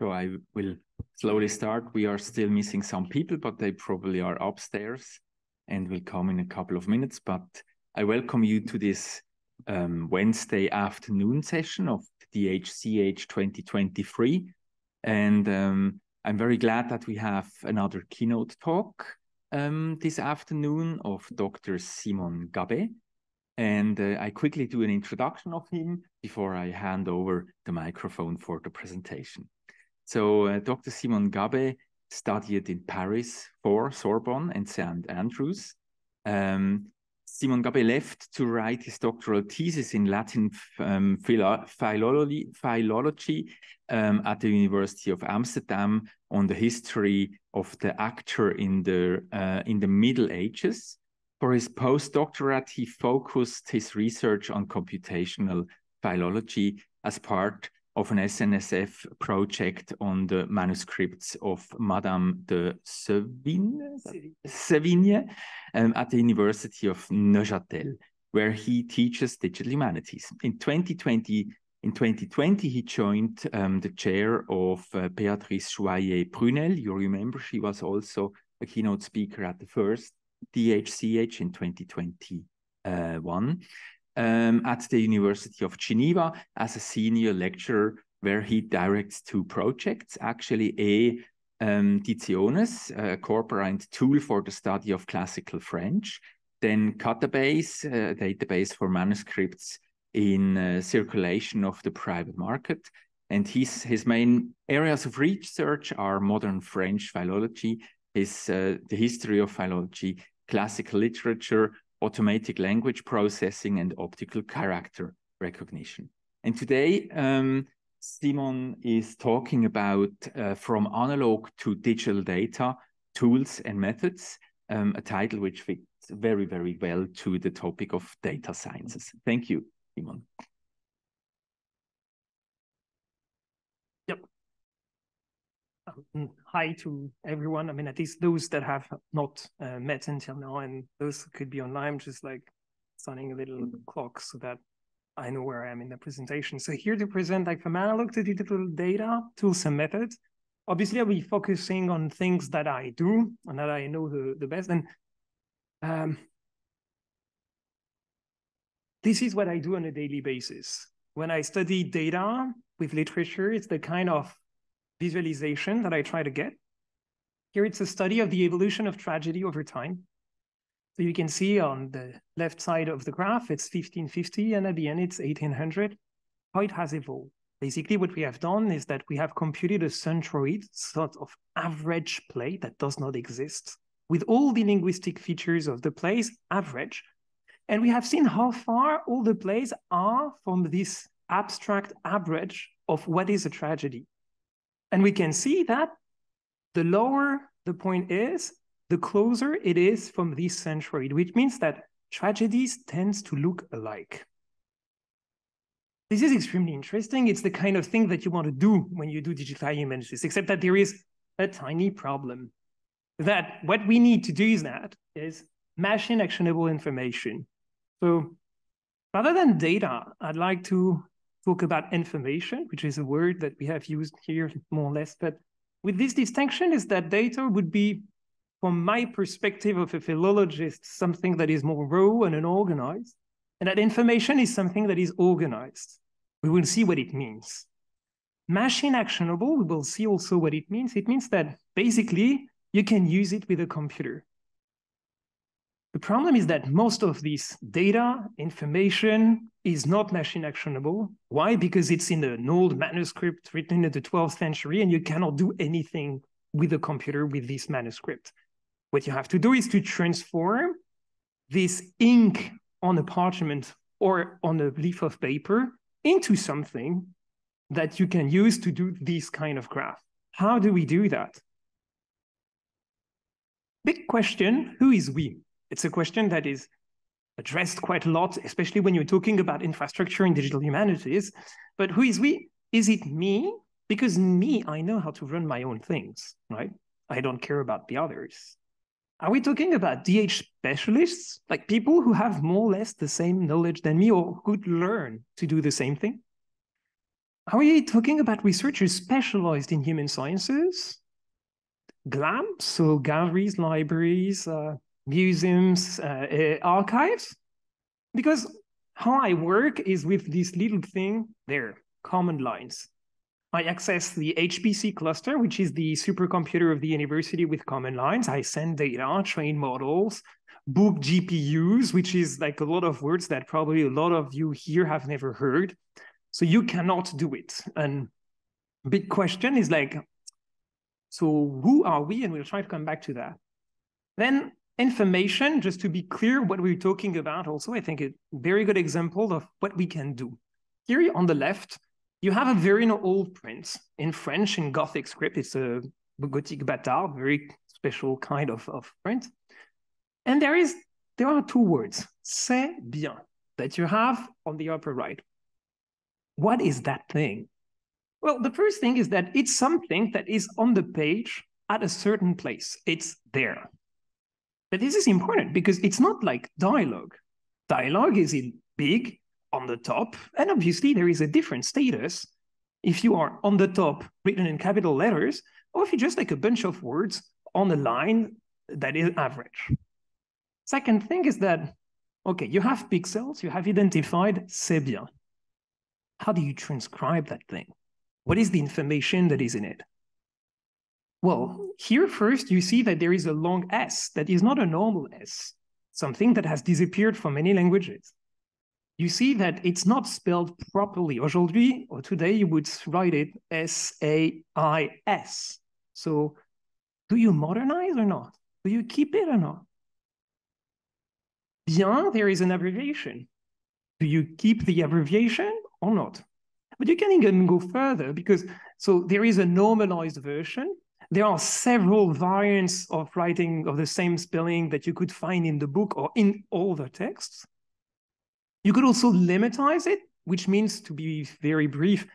So I will slowly start. We are still missing some people, but they probably are upstairs and will come in a couple of minutes. But I welcome you to this um, Wednesday afternoon session of DHCH 2023. And um, I'm very glad that we have another keynote talk um, this afternoon of Dr. Simon Gabay. And uh, I quickly do an introduction of him before I hand over the microphone for the presentation. So uh, Dr. Simon Gabay studied in Paris for Sorbonne and St. Andrews. Um, Simon Gabay left to write his doctoral thesis in Latin um, philology, philology um, at the University of Amsterdam on the history of the actor in the uh, in the Middle Ages. For his postdoctorate, he focused his research on computational philology as part of an SNSF project on the manuscripts of Madame de Sevigne, um, at the University of Neuchâtel, where he teaches digital humanities. In 2020, in 2020, he joined um, the chair of uh, Béatrice Joyeux-Prunel. You remember she was also a keynote speaker at the first DHCH in 2021 um, at the University of Geneva as a senior lecturer, where he directs two projects. Actually, a um, Dictiones, a corporate tool for the study of classical French, then Katabase, a database for manuscripts in uh, circulation of the private market. And his, his main areas of research are modern French philology, his, uh, the history of philology, classical literature, automatic language processing, and optical character recognition. And today, um, Simon is talking about uh, from analog to digital data, tools and methods, um, a title which fits very, very well to the topic of data sciences. Thank you, Simon. Um, hi to everyone. I mean, at least those that have not uh, met until now, and those could be online, just like signing a little mm-hmm. clock so that I know where I am in the presentation. So here to present like from analog to digital data, tools and methods. Obviously, I'll be focusing on things that I do and that I know the, the best. And um, this is what I do on a daily basis. When I study data with literature, it's the kind of visualization that I try to get. Here it's a study of the evolution of tragedy over time. So you can see on the left side of the graph, it's 1550, and at the end, it's 1800, how it has evolved. Basically, what we have done is that we have computed a centroid, sort of average play that does not exist, with all the linguistic features of the plays average. And we have seen how far all the plays are from this abstract average of what is a tragedy. And we can see that the lower the point is, the closer it is from this centroid, which means that tragedies tends to look alike. This is extremely interesting. It's the kind of thing that you want to do when you do digital humanities, except that there is a tiny problem. That what we need to do is that is machine actionable information. So rather than data, I'd like to talk about information, which is a word that we have used here more or less. But with this distinction is that data would be, from my perspective of a philologist, something that is more raw and unorganized, and that information is something that is organized. We will see what it means. Machine actionable, we will see also what it means. It means that basically you can use it with a computer. The problem is that most of this data, information is not machine actionable. Why? Because it's in an old manuscript written in the 12th century and you cannot do anything with a computer with this manuscript. What you have to do is to transform this ink on a parchment or on a leaf of paper into something that you can use to do this kind of graph. How do we do that? Big question, who is we? It's a question that is addressed quite a lot, especially when you're talking about infrastructure in digital humanities. But who is we? Is it me? Because me, I know how to run my own things, right? I don't care about the others. Are we talking about DH specialists, like people who have more or less the same knowledge than me or could learn to do the same thing? Are we talking about researchers specialized in human sciences? GLAMs, so galleries, libraries, uh, museums, uh, uh, archives? Because how I work is with this little thing there, command lines. I access the HPC cluster, which is the supercomputer of the university with command lines. I send data, train models, book GPUs, which is like a lot of words that probably a lot of you here have never heard. So you cannot do it. And big question is like, so who are we? And we'll try to come back to that. Then information, just to be clear what we're talking about also, I think a very good example of what we can do. Here on the left, you have a very old print in French in Gothic script. It's a Gothic Bâtard, very special kind of, of print. And there is there are two words, c'est bien, that you have on the upper right. What is that thing? Well, the first thing is that it's something that is on the page at a certain place. It's there. But this is important because it's not like dialogue. Dialogue is in big on the top. And obviously, there is a different status if you are on the top written in capital letters, or if you just like a bunch of words on a line that is average. Second thing is that, okay, you have pixels, you have identified c'est bien. How do you transcribe that thing? What is the information that is in it? Well, here first you see that there is a long S that is not a normal S, something that has disappeared from many languages you see that it's not spelled properly. Aujourd'hui or today, you would write it S A I S. So, do you modernize or not? Do you keep it or not? Bien, there is an abbreviation. Do you keep the abbreviation or not? But you can even go further because so there is a normalized version. There are several variants of writing of the same spelling that you could find in the book or in all the texts. You could also lemmatize it, which means, to be very brief,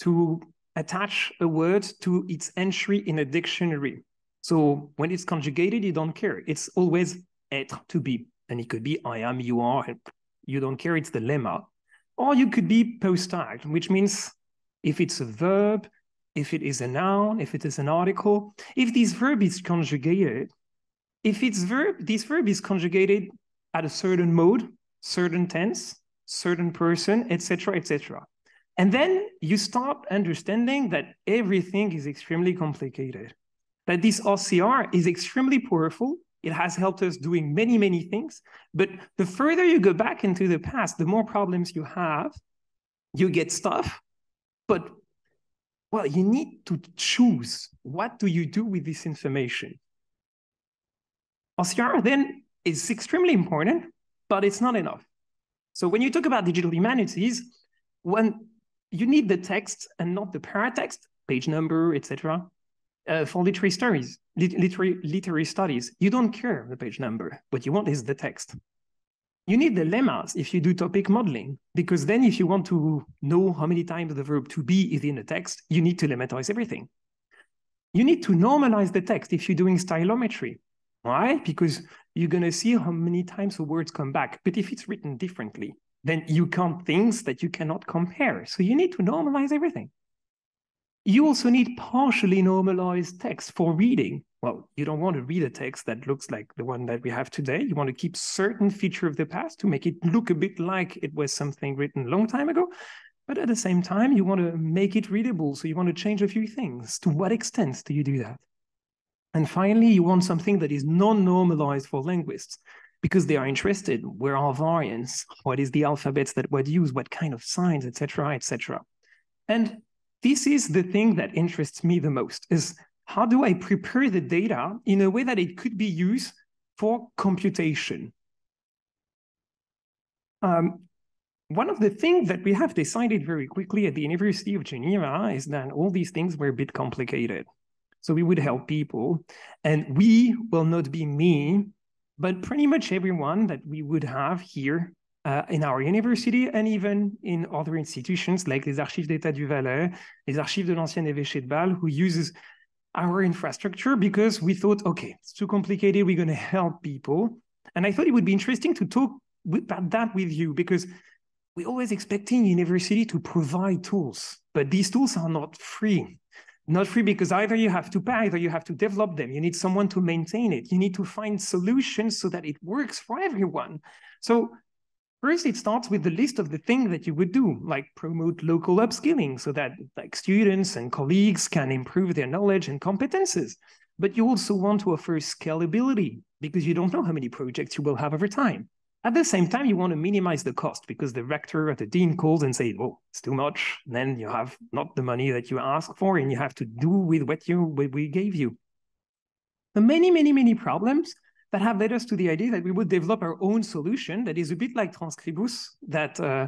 to attach a word to its entry in a dictionary. So when it's conjugated, you don't care. It's always être, to be. And it could be I am, you are, you don't care. It's the lemma. Or you could be POS-tag, which means if it's a verb, if it is a noun, if it is an article, if this verb is conjugated, if its verb, this verb is conjugated at a certain mode, certain tense, certain person, etc., etc. And then you start understanding that everything is extremely complicated. That this OCR is extremely powerful. It has helped us doing many, many things. But the further you go back into the past, the more problems you have. You get stuff, but well, you need to choose what do you do with this information. OCR then is extremely important but it's not enough. So when you talk about digital humanities, when you need the text and not the paratext, page number, etc. Uh, for literary studies, literary, literary studies, you don't care the page number. What you want is the text. You need the lemmas if you do topic modeling, because then if you want to know how many times the verb to be is in the text, you need to lemmatize everything. You need to normalize the text if you're doing stylometry. Why? Because you're going to see how many times the words come back. But if it's written differently, then you count things that you cannot compare. So you need to normalize everything. You also need partially normalized text for reading. Well, you don't want to read a text that looks like the one that we have today. You want to keep certain feature of the past to make it look a bit like it was something written a long time ago. But at the same time, you want to make it readable. So you want to change a few things. To what extent do you do that? And finally, you want something that is non-normalized for linguists because they are interested. Where are variants? What is the alphabets that were used? What kind of signs, etc., etc. And this is the thing that interests me the most: is how do I prepare the data in a way that it could be used for computation? Um, one of the things that we have decided very quickly at the University of Geneva is that all these things were a bit complicated. So we would help people. And we will not be me, but pretty much everyone that we would have here uh, in our university and even in other institutions like les Archives d'État du Valais, les Archives de l'Ancien Évêché de Bâle, who uses our infrastructure because we thought, okay, it's too complicated. We're going to help people. And I thought it would be interesting to talk about that with you because we're always expecting university to provide tools, but these tools are not free. Not free because either you have to pay, either you have to develop them. You need someone to maintain it. You need to find solutions so that it works for everyone. So First, it starts with the list of the things that you would do, like promote local upskilling so that like students and colleagues can improve their knowledge and competences. But you also want to offer scalability because you don't know how many projects you will have over time. At the same time, you want to minimize the cost because the rector or the dean calls and says, "Oh, it's too much." Then you have not the money that you ask for, and you have to do with what you what we gave you. The many, many, many problems that have led us to the idea that we would develop our own solution that is a bit like Transkribus that uh,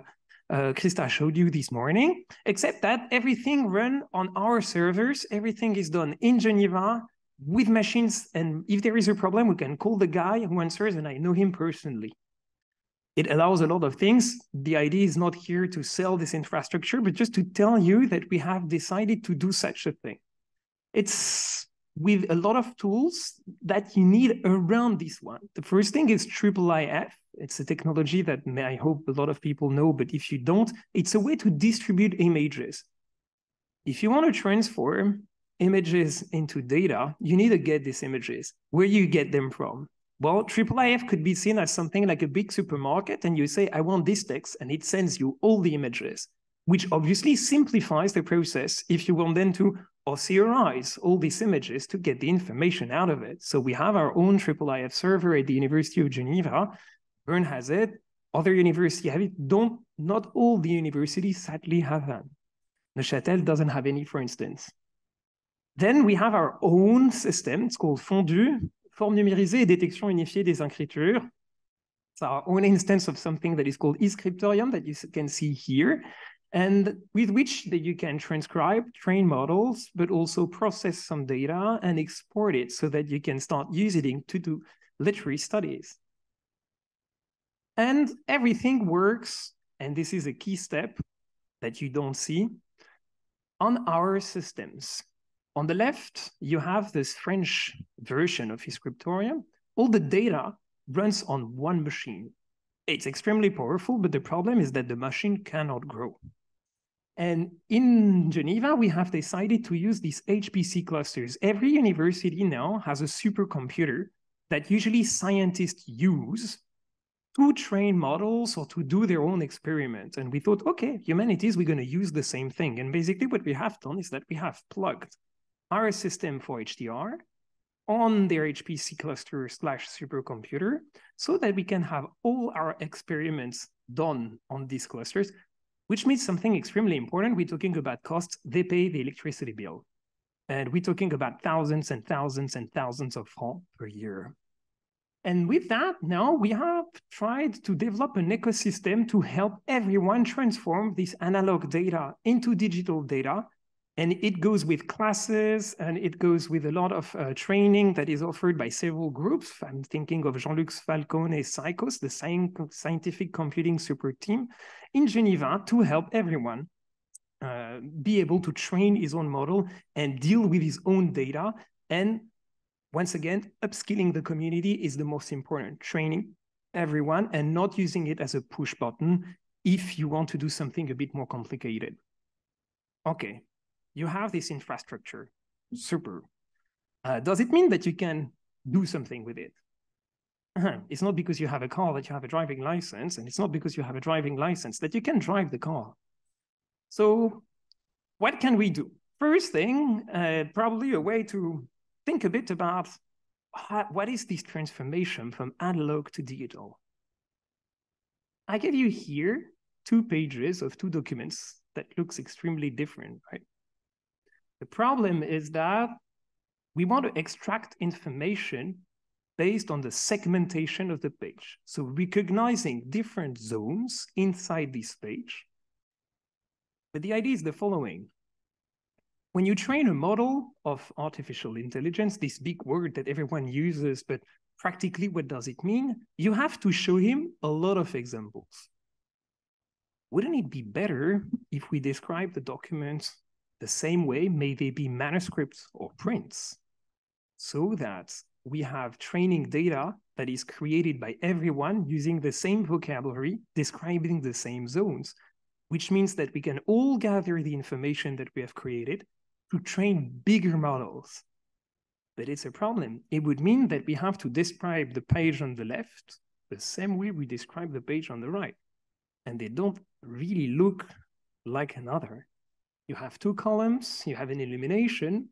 uh, Krista showed you this morning, except that everything run on our servers, everything is done in Geneva with machines. And if there is a problem, we can call the guy who answers, and I know him personally. It allows a lot of things. The idea is not here to sell this infrastructure, but just to tell you that we have decided to do such a thing. It's with a lot of tools that you need around this one. The first thing is IIIF. It's a technology that I hope a lot of people know, but if you don't, it's a way to distribute images. If you want to transform images into data, you need to get these images. Where do you get them from? Well, IIIF could be seen as something like a big supermarket, and you say, I want this text, and it sends you all the images, which obviously simplifies the process if you want then to OCRIze all these images to get the information out of it. So we have our own IIIF server at the University of Geneva. Bern has it. Other universities have it. Don't not all the universities sadly have that. Neuchâtel doesn't have any, for instance. Then we have our own system. It's called FoNDUE, Forme numérisée et détection unifiée des écritures. It's our own instance of something that is called eScriptorium that you can see here and with which that you can transcribe, train models, but also process some data and export it so that you can start using it to do literary studies. And everything works, and this is a key step that you don't see, on our systems. On the left, you have this French version of eScriptorium. All the data runs on one machine. It's extremely powerful, but the problem is that the machine cannot grow. And in Geneva, we have decided to use these HPC clusters. Every university now has a supercomputer that usually scientists use to train models or to do their own experiments. And we thought, okay, humanities, we're going to use the same thing. And basically what we have done is that we have plugged our system for HTR on their HPC cluster slash supercomputer so that we can have all our experiments done on these clusters which means something extremely important. We're talking about costs. They pay the electricity bill. And we're talking about thousands and thousands and thousands of francs per year. And with that, now we have tried to develop an ecosystem to help everyone transform this analog data into digital data and it goes with classes and it goes with a lot of uh, training that is offered by several groups. I'm thinking of Jean-Luc Falcone SciCOS, the scientific computing super team in Geneva to help everyone uh, be able to train his own model and deal with his own data. And once again, upskilling the community is the most important, training everyone and not using it as a push button if you want to do something a bit more complicated. Okay, you have this infrastructure, super. Uh, does it mean that you can do something with it? Uh-huh. It's not because you have a car that you have a driving license, and it's not because you have a driving license that you can drive the car. So what can we do? First thing, uh, probably a way to think a bit about how, what is this transformation from analog to digital? I give you here two pages of two documents that looks extremely different, right? The problem is that we want to extract information based on the segmentation of the page. So recognizing different zones inside this page. But the idea is the following. When you train a model of artificial intelligence, this big word that everyone uses, but practically what does it mean? You have to show him a lot of examples. Wouldn't it be better if we describe the documents the same way, may they be manuscripts or prints, so that we have training data that is created by everyone using the same vocabulary, describing the same zones, which means that we can all gather the information that we have created to train bigger models. But it's a problem. It would mean that we have to describe the page on the left the same way we describe the page on the right. And they don't really look like another. You have two columns, you have an illumination,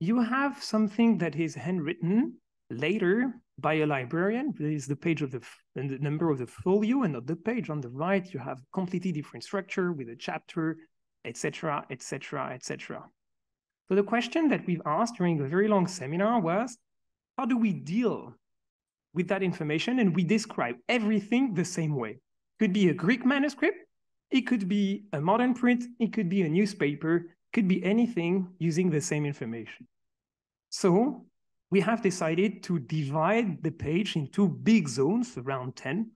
you have something that is handwritten later by a librarian. There is the page of the, the number of the folio and not the page. On the right, you have completely different structure with a chapter, etc., etc., etc. So the question that we've asked during a very long seminar was, how do we deal with that information? And we describe everything the same way. Could be a Greek manuscript, it could be a modern print, it could be a newspaper, could be anything using the same information. So we have decided to divide the page into big zones, around 10,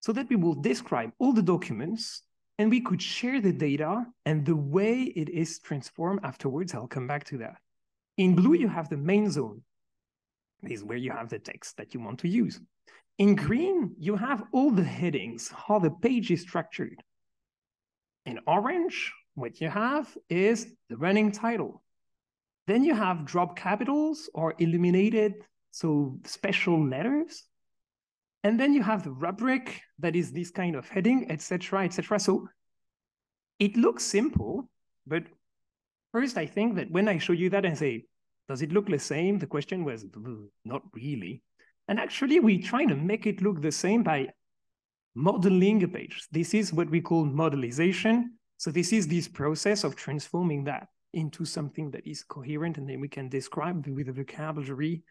so that we will describe all the documents and we could share the data and the way it is transformed afterwards. I'll come back to that. In blue, you have the main zone. This is where you have the text that you want to use. In green, you have all the headings, how the page is structured. In orange, what you have is the running title. Then you have drop capitals or illuminated, so special letters. And then you have the rubric that is this kind of heading, etc., etc. So it looks simple, but first I think that when I show you that and say, does it look the same? The question was, not really. And actually, we try to make it look the same by modeling a page. This is what we call modelization. So this is this process of transforming that into something that is coherent and then we can describe with the vocabulary.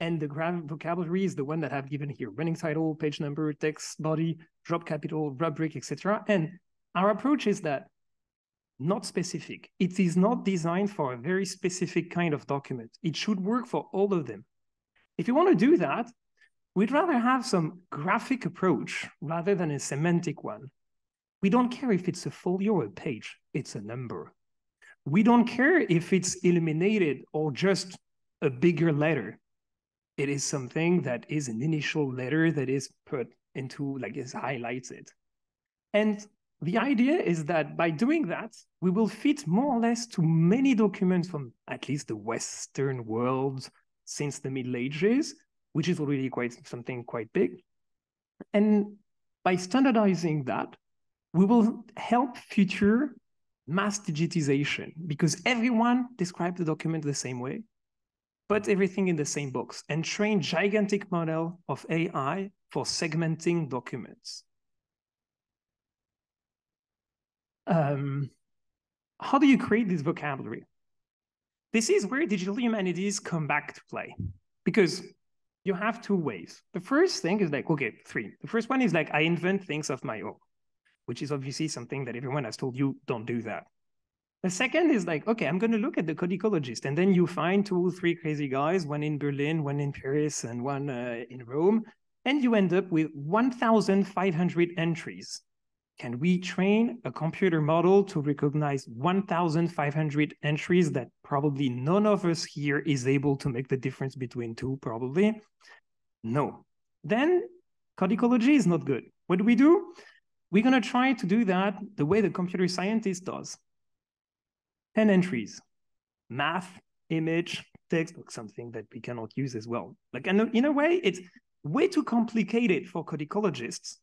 And the vocabulary is the one that I've given here, running title, page number, text, body, drop capital, rubric, etc. And our approach is that not specific. It is not designed for a very specific kind of document. It should work for all of them. If you want to do that, we'd rather have some graphic approach rather than a semantic one. We don't care if it's a folio or a page, it's a number. We don't care if it's illuminated or just a bigger letter. It is something that is an initial letter that is put into, like, is highlighted. And the idea is that by doing that, we will fit more or less to many documents from at least the Western world since the Middle Ages, which is already quite something quite big. And by standardizing that, we will help future mass digitization because everyone describes the document the same way, put everything in the same box and train gigantic model of AI for segmenting documents. Um, how do you create this vocabulary? This is where digital humanities come back to play because you have two ways. The first thing is like, okay, three. The first one is like, I invent things of my own which is obviously something that everyone has told you don't do that. The second is like, okay, I'm going to look at the codicologist. And then you find two, or three crazy guys, one in Berlin, one in Paris, and one uh, in Rome. And you end up with 1,500 entries. Can we train a computer model to recognize 1,500 entries that probably none of us here is able to make the difference between two, probably? No. Then codicology is not good. What do we do? We're going to try to do that the way the computer scientist does. 10 entries, math, image, text, something that we cannot use as well. Like and in a way, it's way too complicated for codicologists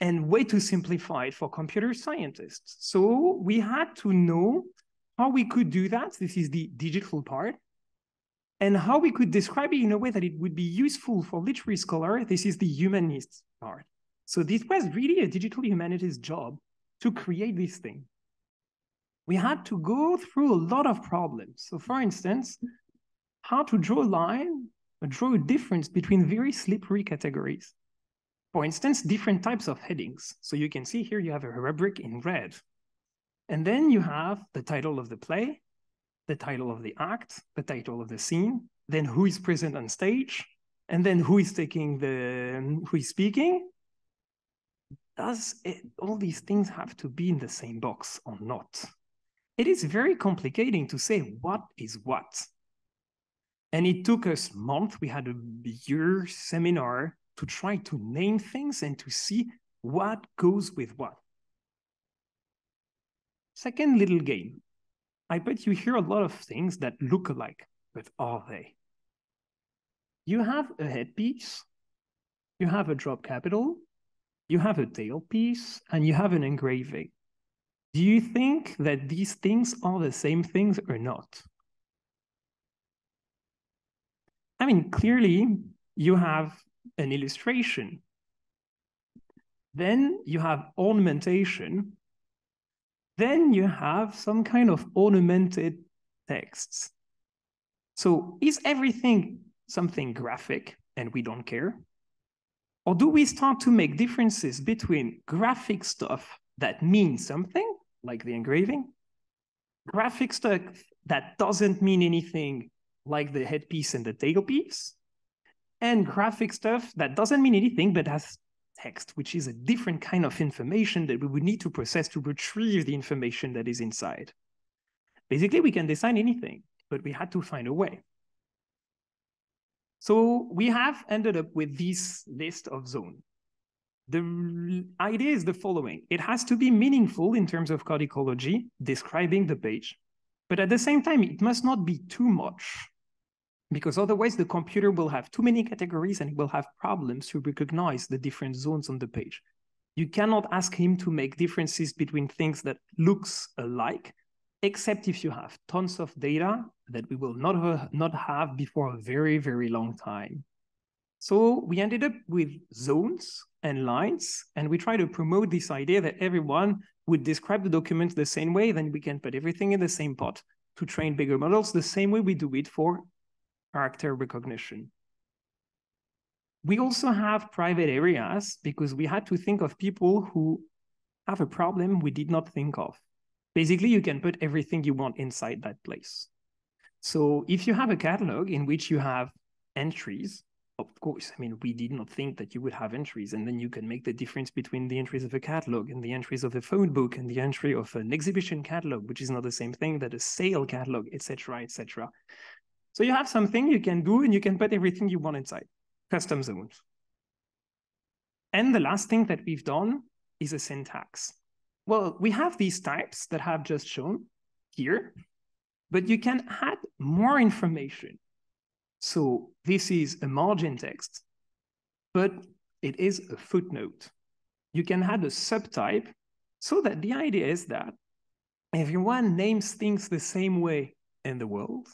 and way too simplified for computer scientists. So we had to know how we could do that. This is the digital part. And how we could describe it in a way that it would be useful for literary scholar. This is the humanist part. So this was really a digital humanities job to create this thing. We had to go through a lot of problems. So for instance, how to draw a line, uh, draw a difference between very slippery categories. For instance, different types of headings. So you can see here you have a rubric in red. And then you have the title of the play, the title of the act, the title of the scene, then who is present on stage, and then who is taking the who is speaking, does it, all these things have to be in the same box or not? It is very complicating to say what is what. And it took us months. We had a year seminar to try to name things and to see what goes with what. Second little game. I bet you hear a lot of things that look alike, but are they? You have a headpiece, you have a drop capital, you have a tailpiece, and you have an engraving. Do you think that these things are the same things or not? I mean, clearly you have an illustration. Then you have ornamentation. Then you have some kind of ornamented texts. So is everything something graphic and we don't care? Or do we start to make differences between graphic stuff that means something, like the engraving, graphic stuff that doesn't mean anything, like the headpiece and the tailpiece, and graphic stuff that doesn't mean anything but has text, which is a different kind of information that we would need to process to retrieve the information that is inside. Basically, we can design anything, but we had to find a way. So we have ended up with this list of zones. The idea is the following. It has to be meaningful in terms of codicology, describing the page, but at the same time, it must not be too much because otherwise the computer will have too many categories and it will have problems to recognize the different zones on the page. You cannot ask him to make differences between things that looks alike, except if you have tons of data that we will not, not have before a very, very long time. So we ended up with zones and lines, and we try to promote this idea that everyone would describe the document the same way, then we can put everything in the same pot to train bigger models the same way we do it for character recognition. We also have private areas because we had to think of people who have a problem we did not think of. Basically, you can put everything you want inside that place. So if you have a catalog in which you have entries, of course, I mean, we did not think that you would have entries, and then you can make the difference between the entries of a catalog and the entries of a phone book and the entry of an exhibition catalog, which is not the same thing that a sale catalog, etc., etc. So you have something you can do and you can put everything you want inside, custom zones. And the last thing that we've done is a syntax. Well, we have these types that I've just shown here, but you can add more information. So this is a margin text, but it is a footnote. You can add a subtype so that the idea is that everyone names things the same way in the world,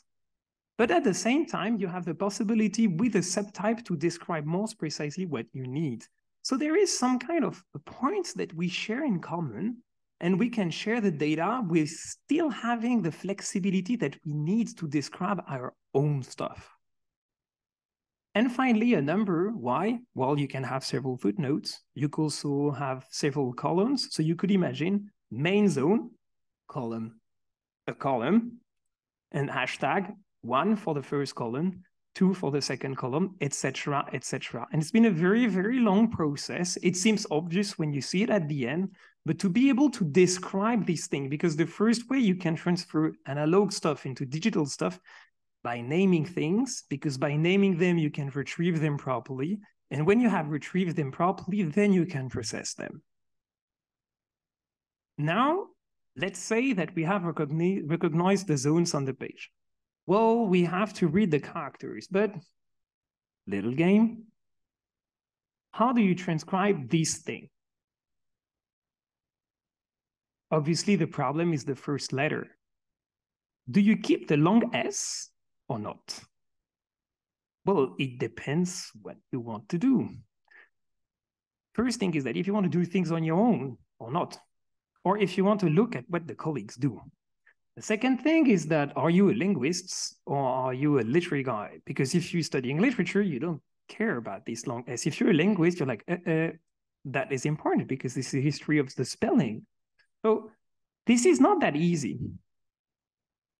but at the same time, you have the possibility with a subtype to describe most precisely what you need. So there is some kind of points that we share in common, and we can share the data with still having the flexibility that we need to describe our own stuff. And finally, a number, why? Well, you can have several footnotes. You could also have several columns. So you could imagine main zone, column, a column, and hashtag one for the first column, two for the second column, etc., etc. And it's been a very, very long process. It seems obvious when you see it at the end, but to be able to describe this thing, because the first way you can transfer analog stuff into digital stuff by naming things, because by naming them, you can retrieve them properly. And when you have retrieved them properly, then you can process them. Now, let's say that we have recognized the zones on the page. Well, we have to read the characters, but little game. How do you transcribe this thing? Obviously, the problem is the first letter. Do you keep the long S or not? Well, it depends what you want to do. First thing is that if you want to do things on your own or not, or if you want to look at what the colleagues do. The second thing is that are you a linguist or are you a literary guy? Because if you're studying literature, you don't care about these long S. If you're a linguist, you're like, uh, uh, that is important because this is the history of the spelling. So this is not that easy.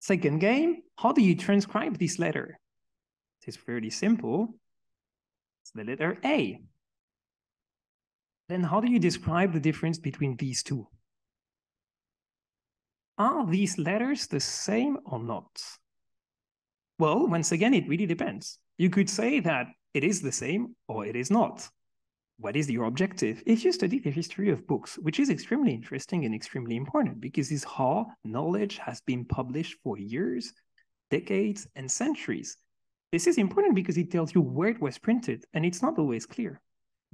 Second game, how do you transcribe this letter? It is fairly simple. It's the letter A. Then how do you describe the difference between these two? Are these letters the same or not? Well, once again, it really depends. You could say that it is the same or it is not. What is your objective? If you study the history of books, which is extremely interesting and extremely important because this how knowledge has been published for years, decades, and centuries. This is important because it tells you where it was printed, and it's not always clear.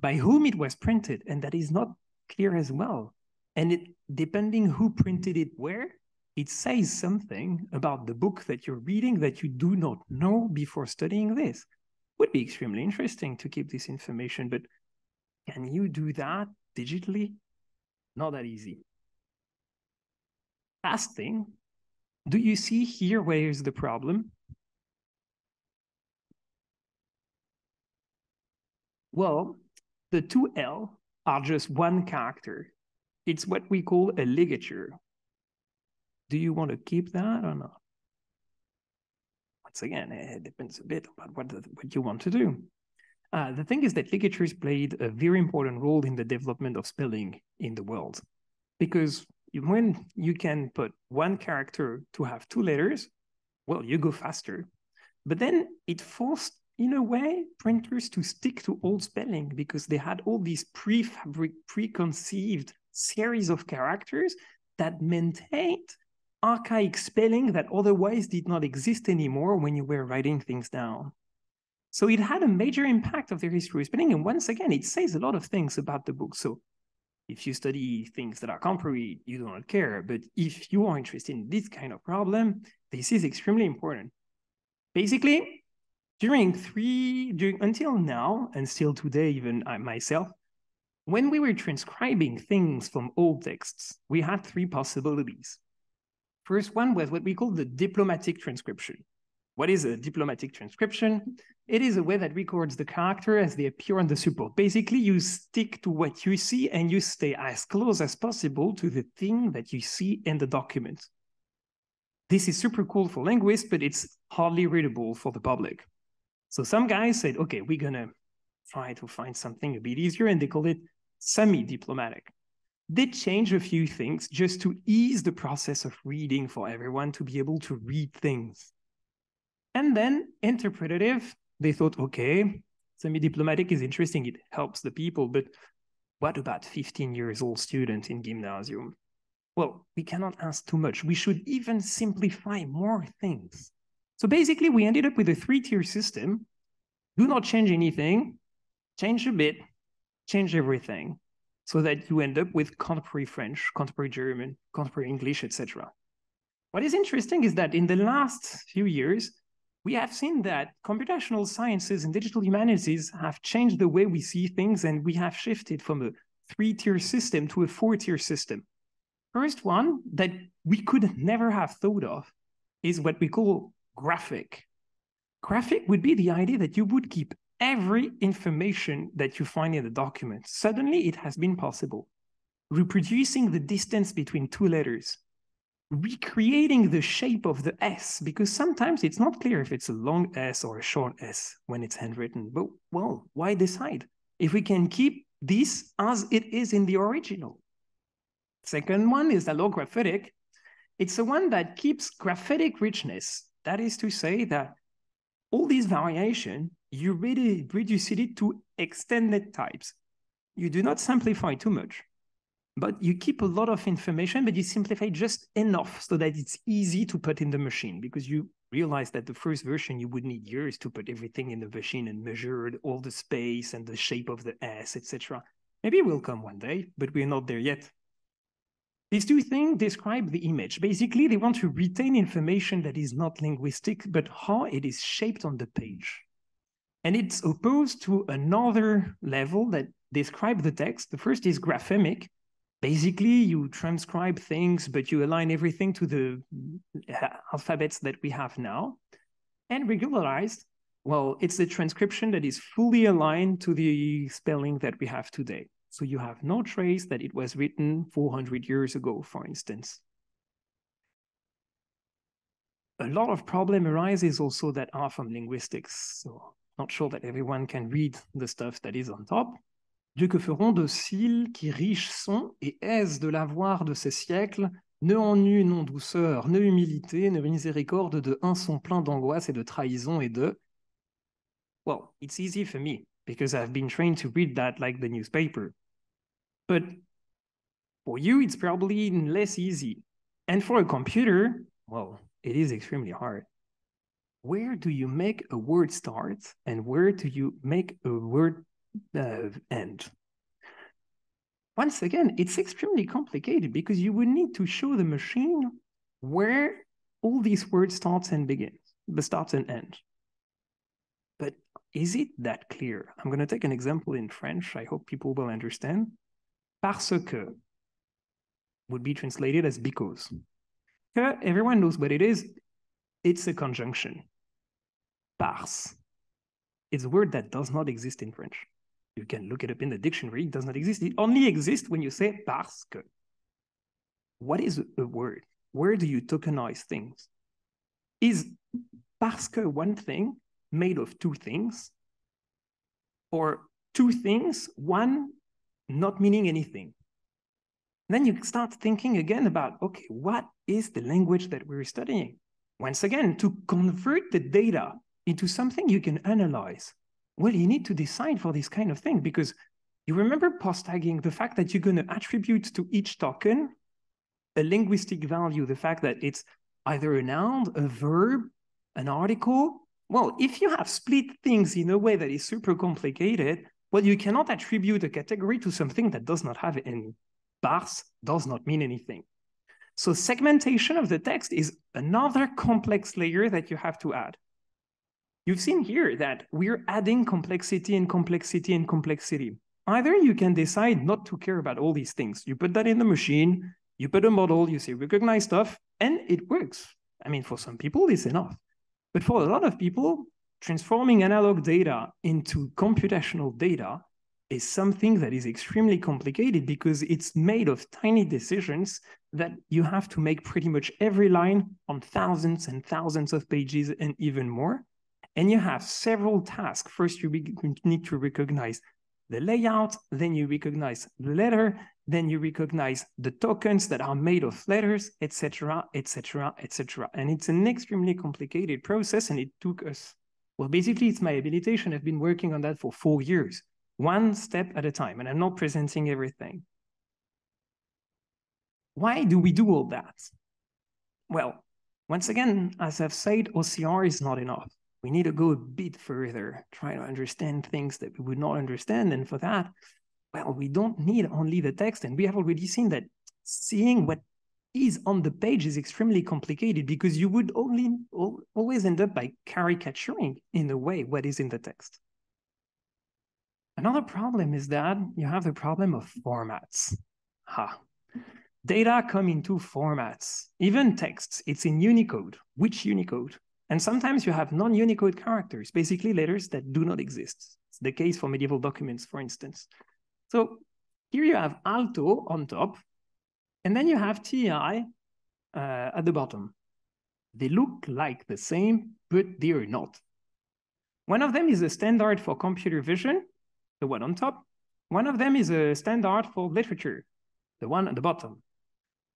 By whom it was printed, and that is not clear as well. And it, depending who printed it where, it says something about the book that you're reading that you do not know before studying this. Would be extremely interesting to keep this information, but can you do that digitally? Not that easy. Last thing, do you see here where is the problem? Well, the two L are just one character. It's what we call a ligature. Do you want to keep that or not? Once again, it depends a bit about what, the, what you want to do. Uh, the thing is that ligatures played a very important role in the development of spelling in the world. Because when you can put one character to have two letters, well, you go faster. But then it forced in a way, printers to stick to old spelling because they had all these prefabric, preconceived series of characters that maintained archaic spelling that otherwise did not exist anymore when you were writing things down. So it had a major impact of their history of spelling. And once again, it says a lot of things about the book. So if you study things that are contemporary, you do not care. But if you are interested in this kind of problem, this is extremely important. Basically, during three, during until now, and still today, even I myself, when we were transcribing things from old texts, we had three possibilities. First one was what we call the diplomatic transcription. What is a diplomatic transcription? It is a way that records the character as they appear on the support. Basically, you stick to what you see and you stay as close as possible to the thing that you see in the document. This is super cool for linguists, but it's hardly readable for the public. So some guys said, okay, we're to try to find something a bit easier, and they called it semi diplomatic. They changed a few things just to ease the process of reading for everyone to be able to read things. And then interpretative, they thought, okay, semi diplomatic is interesting, it helps the people, but what about 15 years old student in gymnasium? Well, we cannot ask too much. We should even simplify more things. So basically, we ended up with a three-tier system. Do not change anything, change a bit, change everything, so that you end up with contemporary French, contemporary German, contemporary English, etc. What is interesting is that in the last few years, we have seen that computational sciences and digital humanities have changed the way we see things, and we have shifted from a three-tier system to a four-tier system. First one that we could never have thought of is what we call graphic. Graphic would be the idea that you would keep every information that you find in the document. Suddenly, it has been possible. Reproducing the distance between two letters, recreating the shape of the S, because sometimes it's not clear if it's a long S or a short S when it's handwritten. But, well, why decide? If we can keep this as it is in the original. Second one is allographic. It's the one that keeps graphic richness that is to say that all these variation, you really reduce it to extended types. You do not simplify too much, but you keep a lot of information, but you simplify just enough so that it's easy to put in the machine because you realize that the first version you would need years to put everything in the machine and measure all the space and the shape of the S, etc. Maybe it will come one day, but we're not there yet. These two things describe the image. Basically, they want to retain information that is not linguistic, but how it is shaped on the page. And it's opposed to another level that describe the text. The first is graphemic. Basically, you transcribe things, but you align everything to the uh, alphabets that we have now. And regularized, well, it's the transcription that is fully aligned to the spelling that we have today. So you have no trace that it was written 400 years ago, for instance. A lot of problem arises also that are from linguistics. So not sure that everyone can read the stuff that is on top. Dieu que feront de cils qui riches sont et aisent de l'avoir de ces siècles, Ne ennui, non douceur, ne humilité, ne miséricorde, de un sont pleins d'angoisse et de trahison et de. Well, it's easy for me because I've been trained to read that like the newspaper. But for you, it's probably less easy. And for a computer, well, it is extremely hard. Where do you make a word start and where do you make a word uh, end? once again, it's extremely complicated because you would need to show the machine where all these words starts and begins, the starts and end. But is it that clear? I'm going to take an example in French. I hope people will understand. Parce que would be translated as because. Everyone knows what it is. It's a conjunction. Parce. It's a word that does not exist in French. You can look it up in the dictionary. It does not exist. It only exists when you say parce que. What is a word? Where do you tokenize things? Is parce que one thing made of two things? Or two things, one not meaning anything? Then you start thinking again about, okay, what is the language that we're studying? Once again, to convert the data into something you can analyze, well, you need to decide for this kind of thing because you remember POS tagging the fact that you're going to attribute to each token a linguistic value, the fact that it's either a noun, a verb, an article. Well, if you have split things in a way that is super complicated, well, you cannot attribute a category to something that does not have any. Bars does not mean anything. So segmentation of the text is another complex layer that you have to add. You've seen here that we're adding complexity and complexity and complexity. Either you can decide not to care about all these things. You put that in the machine, you put a model, you say recognize stuff, and it works. I mean, for some people, it's enough. But for a lot of people, transforming analog data into computational data is something that is extremely complicated because it's made of tiny decisions that you have to make pretty much every line on thousands and thousands of pages and even more. And you have several tasks. First, you need to recognize the layout, then you recognize the letter, then you recognize the tokens that are made of letters, etc., etc., etc. And it's an extremely complicated process, and it took us, well, basically, it's my habilitation. I've been working on that for four years, one step at a time, and I'm not presenting everything. Why do we do all that? Well, once again, as I've said, OCR is not enough we need to go a bit further, try to understand things that we would not understand. And for that, well, we don't need only the text. And we have already seen that seeing what is on the page is extremely complicated because you would only always end up by caricaturing in a way what is in the text. Another problem is that you have the problem of formats. Ha. Data come in two formats, even texts, it's in Unicode. Which Unicode? And sometimes you have non-Unicode characters, basically letters that do not exist. It's the case for medieval documents, for instance. So here you have alto on top, and then you have TEI uh, at the bottom. They look like the same, but they are not. One of them is a standard for computer vision, the one on top. One of them is a standard for literature, the one at the bottom.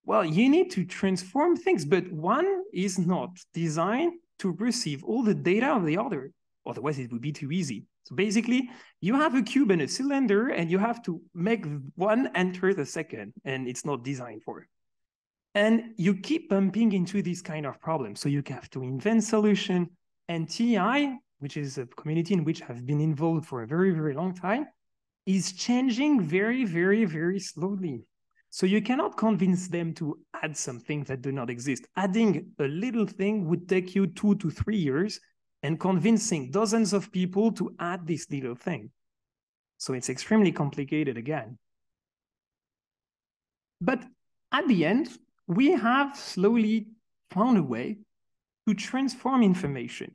Well, you need to transform things, but one is not designed to receive all the data of the other. Otherwise, it would be too easy. So basically, you have a cube and a cylinder, and you have to make one enter the second, and it's not designed for it. And you keep bumping into these kind of problems. So you have to invent solution. And TEI, which is a community in which I've been involved for a very, very long time, is changing very, very, very slowly. So you cannot convince them to add something that do not exist. Adding a little thing would take you two to three years and convincing dozens of people to add this little thing. So it's extremely complicated again. But at the end, we have slowly found a way to transform information.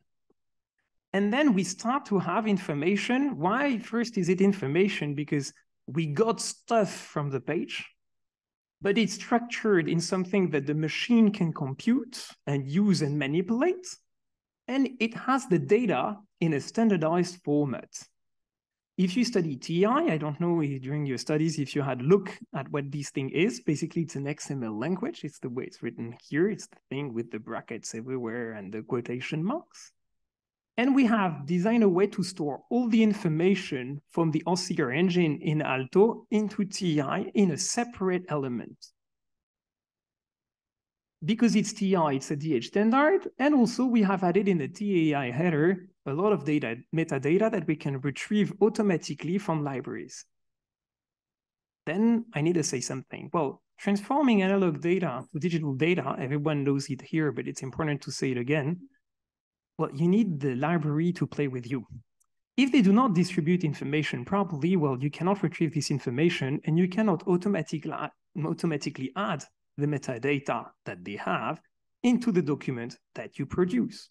And then we start to have information. Why first is it information? Because we got stuff from the page but it's structured in something that the machine can compute and use and manipulate. And it has the data in a standardized format. if you study TEI, I don't know if, during your studies if you had look at what this thing is. Basically, it's an XML language. It's the way it's written here. It's the thing with the brackets everywhere and the quotation marks. And we have designed a way to store all the information from the OCR engine in Alto into TEI in a separate element. Because it's TEI, it's a DH standard. And also we have added in the TEI header a lot of data, metadata that we can retrieve automatically from libraries. Then I need to say something. Well, transforming analog data to digital data, everyone knows it here, but it's important to say it again. Well, you need the library to play with you. If they do not distribute information properly, well, you cannot retrieve this information and you cannot automatically, automatically add the metadata that they have into the document that you produce.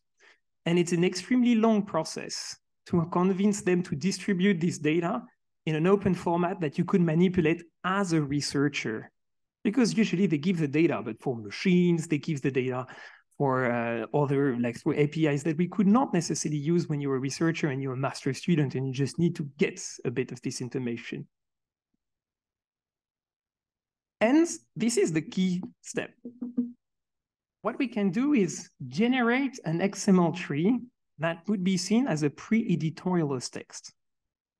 And it's an extremely long process to convince them to distribute this data in an open format that you could manipulate as a researcher. Because usually they give the data, but for machines, they give the data for uh, other like through APIs that we could not necessarily use when you're a researcher and you're a master student and you just need to get a bit of this information. And this is the key step what we can do is generate an XML tree that would be seen as a pre-editorialist text.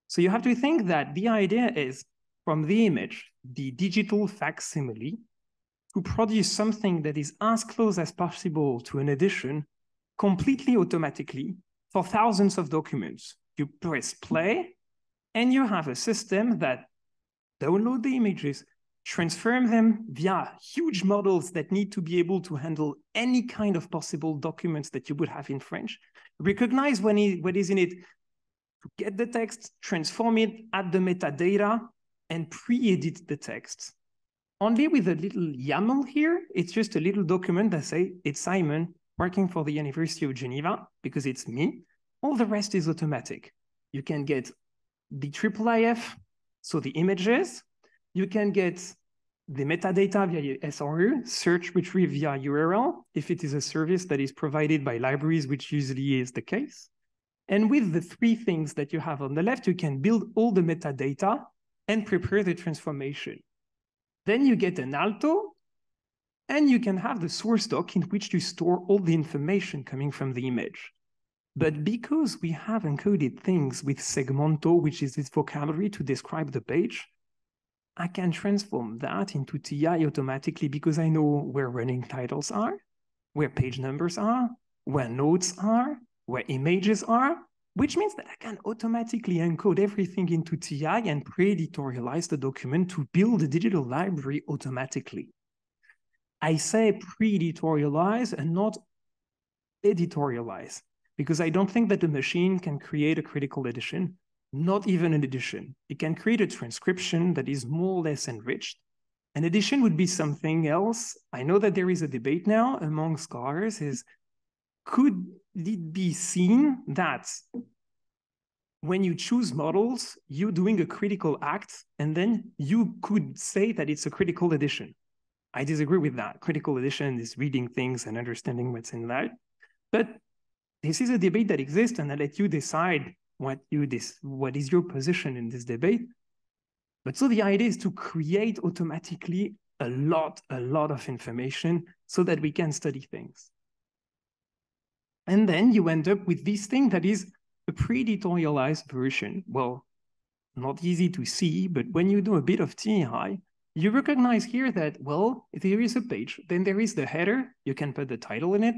So you have to think that the idea is from the image, the digital facsimile, to produce something that is as close as possible to an edition completely automatically for thousands of documents. You press play and you have a system that download the images, transform them via huge models that need to be able to handle any kind of possible documents that you would have in French, recognize when it, what is in it, get the text, transform it, add the metadata, and pre-edit the text. Only with a little YAML here, it's just a little document that say it's Simon working for the University of Geneva because it's me. All the rest is automatic. You can get the IIIF, so the images, you can get the metadata via SRU, search retrieve via URL, if it is a service that is provided by libraries, which usually is the case. And with the three things that you have on the left, you can build all the metadata and prepare the transformation. Then you get an alto, and you can have the source doc in which you store all the information coming from the image. But because we have encoded things with SegmOnto, which is this vocabulary to describe the page, I can transform that into TEI automatically because I know where running titles are, where page numbers are, where notes are, where images are, which means that I can automatically encode everything into TEI and pre-editorialize the document to build a digital library automatically. I say pre-editorialize and not editorialize because I don't think that the machine can create a critical edition not even an edition. It can create a transcription that is more or less enriched. An edition would be something else. I know that there is a debate now among scholars is could it be seen that when you choose models, you're doing a critical act, and then you could say that it's a critical edition. I disagree with that. Critical edition is reading things and understanding what's in that. But this is a debate that exists, and I let you decide what you this what is your position in this debate but so the idea is to create automatically a lot a lot of information so that we can study things and then you end up with this thing that is a pre-editorialized version well not easy to see but when you do a bit of TEI you recognize here that well if there is a page then there is the header you can put the title in it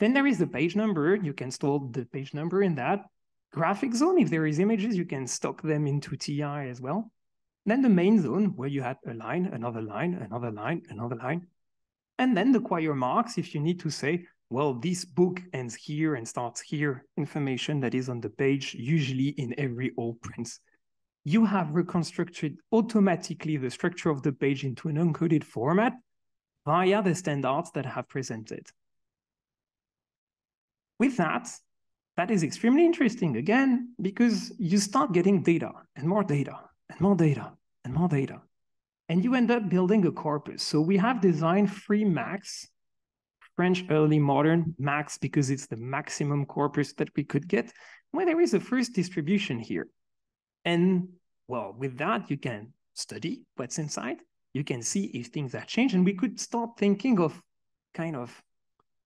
then there is the page number you can store the page number in that graphic zone, if there is images, you can stock them into TEI as well. Then the main zone where you had a line, another line, another line, another line. And then the quire marks, if you need to say, well, this book ends here and starts here, information that is on the page, usually in every old prints. You have reconstructed automatically the structure of the page into an encoded format via the standards that I have presented. With that, that is extremely interesting again, because you start getting data and more data and more data and more data. And you end up building a corpus. So we have designed FreEMmax, French early modern max, because it's the maximum corpus that we could get, where there is a first distribution here. And well, with that, you can study what's inside. You can see if things have changed. And we could start thinking of kind of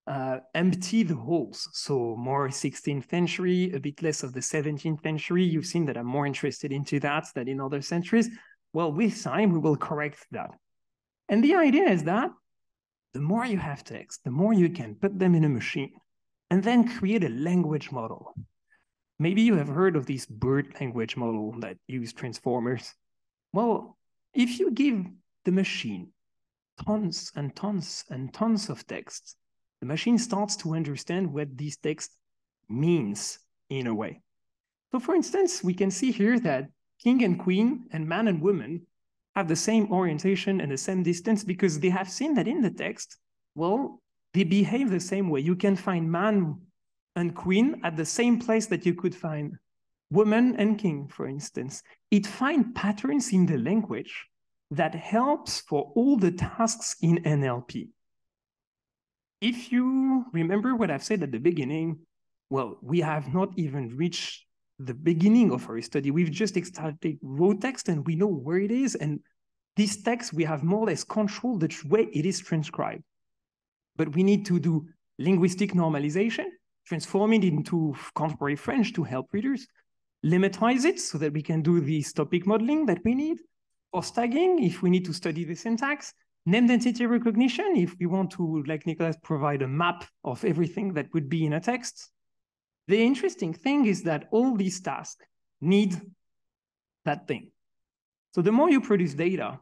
uh, empty the holes. So more 16th century, a bit less of the 17th century. You've seen that I'm more interested into that than in other centuries. Well, with time, we will correct that. And the idea is that the more you have text, the more you can put them in a machine and then create a language model. Maybe you have heard of this BERT language model that use transformers. Well, if you give the machine tons and tons and tons of text, the machine starts to understand what this text means in a way. So for instance, we can see here that king and queen and man and woman have the same orientation and the same distance because they have seen that in the text, well, they behave the same way. You can find man and queen at the same place that you could find woman and king, for instance. It finds patterns in the language that helps for all the tasks in NLP. If you remember what I've said at the beginning, well, we have not even reached the beginning of our study. We've just extracted raw text and we know where it is. And this text, we have more or less control the way it is transcribed. But we need to do linguistic normalization, transform it into contemporary French to help readers, lemmatize it so that we can do this topic modeling that we need, POS tagging if we need to study the syntax, named entity recognition if we want to, like Nicolas, provide a map of everything that would be in a text. The interesting thing is that all these tasks need that thing. So the more you produce data,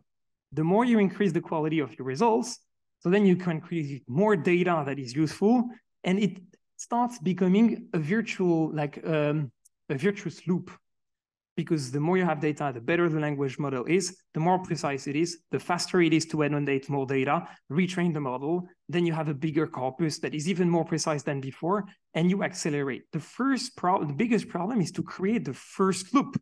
the more you increase the quality of your results. So then you can create more data that is useful, and it starts becoming a virtual, like um, a virtuous loop because the more you have data, the better the language model is, the more precise it is, the faster it is to annotate more data, retrain the model, then you have a bigger corpus that is even more precise than before, and you accelerate. The first problem, the biggest problem is to create the first loop,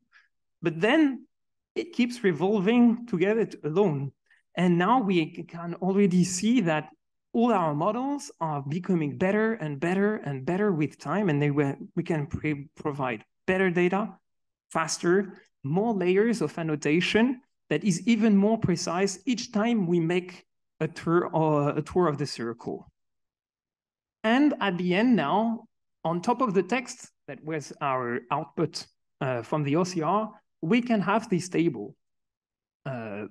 but then it keeps revolving together alone. And now we can already see that all our models are becoming better and better and better with time, and they we can provide better data, faster, more layers of annotation that is even more precise each time we make a tour, uh, a tour of the circle. And at the end now, on top of the text that was our output uh, from the OCR, we can have this table. Uh,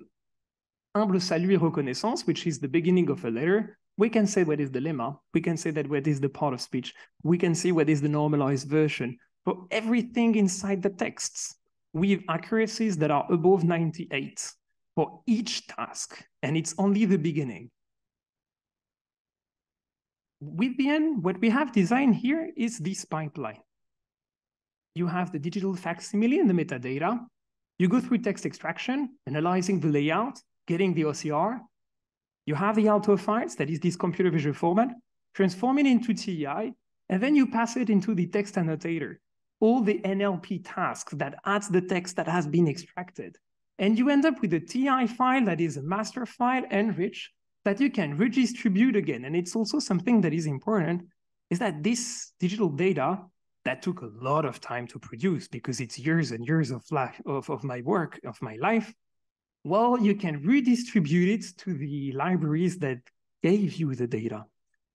humble salut et reconnaissance, which is the beginning of a letter. We can say what is the lemma. We can say that what is the part of speech. We can see what is the normalized version for everything inside the texts with accuracies that are above 98 for each task, and it's only the beginning. With the end, what we have designed here is this pipeline. You have the digital facsimile and the metadata. You go through text extraction, analyzing the layout, getting the OCR. You have the alto files, that is this computer vision format, transform it into TEI, and then you pass it into the text annotator all the NLP tasks that adds the text that has been extracted. And you end up with a TEI file that is a master file enriched that you can redistribute again. And it's also something that is important is that this digital data that took a lot of time to produce because it's years and years of, life, of, of my work, of my life, well, you can redistribute it to the libraries that gave you the data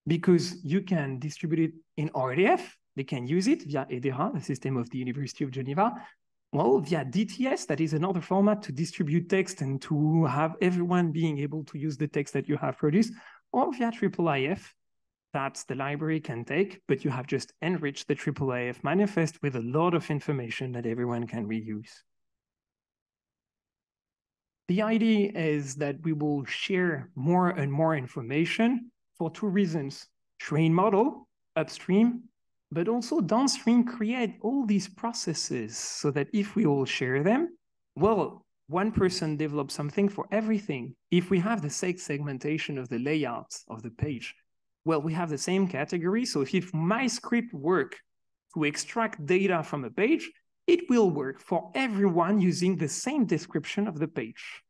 because you can distribute it in RDF, they can use it via Yareta, the system of the University of Geneva, well, via DTS, that is another format to distribute text and to have everyone being able to use the text that you have produced, or via IIIF, that the library can take, but you have just enriched the IIIF manifest with a lot of information that everyone can reuse. The idea is that we will share more and more information for two reasons. Train model upstream but also downstream create all these processes so that if we all share them, well, one person develops something for everything. If we have the same segmentation of the layout of the page, well, we have the same category. So if my script work to extract data from a page, it will work for everyone using the same description of the page.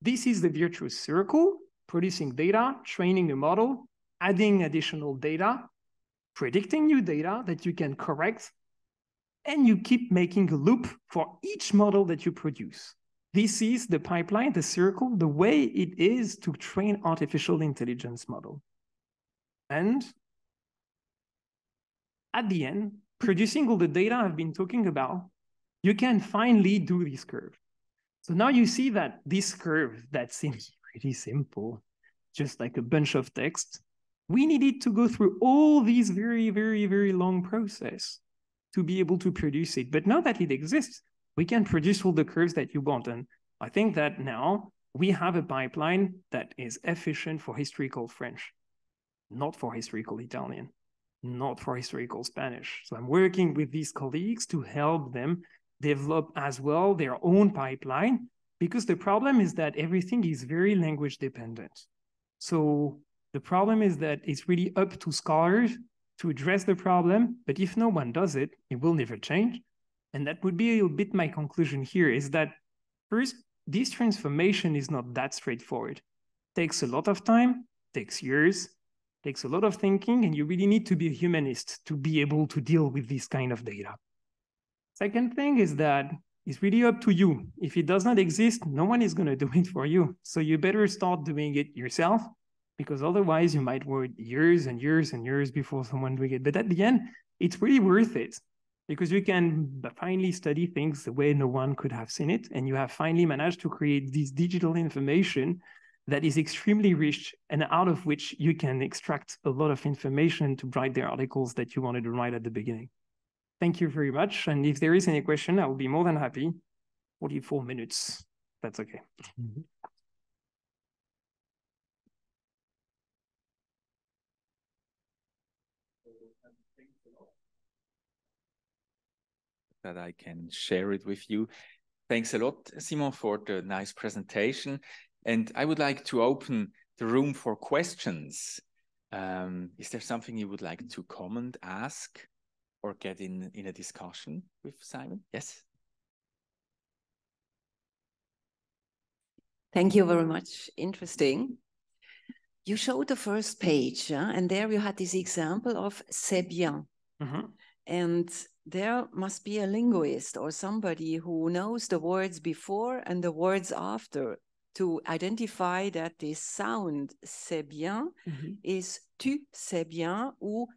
This is the virtuous circle, producing data, training a model, adding additional data, predicting new data that you can correct, and you keep making a loop for each model that you produce. This is the pipeline, the circle, the way it is to train artificial intelligence model. And at the end, producing all the data I've been talking about, you can finally do this curve. So now you see that this curve that seems pretty simple, just like a bunch of text, we needed to go through all these very, very, very long process to be able to produce it. But now that it exists, we can produce all the curves that you want. And I think that now we have a pipeline that is efficient for historical French, not for historical Italian, not for historical Spanish. So I'm working with these colleagues to help them develop as well their own pipeline because the problem is that everything is very language dependent. So the problem is that it's really up to scholars to address the problem, but if no one does it, it will never change. And that would be a bit my conclusion here is that first, this transformation is not that straightforward. It takes a lot of time, takes years, takes a lot of thinking, and you really need to be a humanist to be able to deal with this kind of data. Second thing is that it's really up to you. If it does not exist, no one is going to do it for you. So you better start doing it yourself because otherwise you might wait years and years and years before someone doing it. But at the end, it's really worth it because you can finally study things the way no one could have seen it. And you have finally managed to create this digital information that is extremely rich and out of which you can extract a lot of information to write the articles that you wanted to write at the beginning. Thank you very much. And if there is any question, I will be more than happy. 44 minutes. That's okay. Mm -hmm. That I can share it with you. Thanks a lot, Simon, for the nice presentation. And I would like to open the room for questions. Um, is there something you would like to comment, ask, or get in, in a discussion with Simon? Yes. Thank you very much. Interesting. You showed the first page, yeah? and there you had this example of c'est bien. Mm -hmm. And there must be a linguist or somebody who knows the words before and the words after to identify that this sound c'est bien mm -hmm. is tu sais bien ou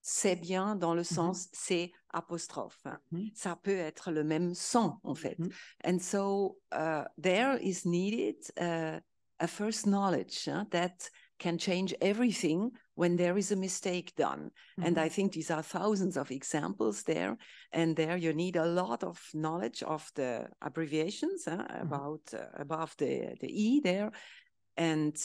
c'est bien dans le mm-hmm. sens mm -hmm. c'est apostrophe. Mm -hmm. Ça peut être le même son en fait. Mm-hmm. And so uh, there is needed uh, a first knowledge that can change everything when there is a mistake done. Mm-hmm. And I think these are thousands of examples there. And there you need a lot of knowledge of the abbreviations uh, mm-hmm. about uh, above the, the E there. And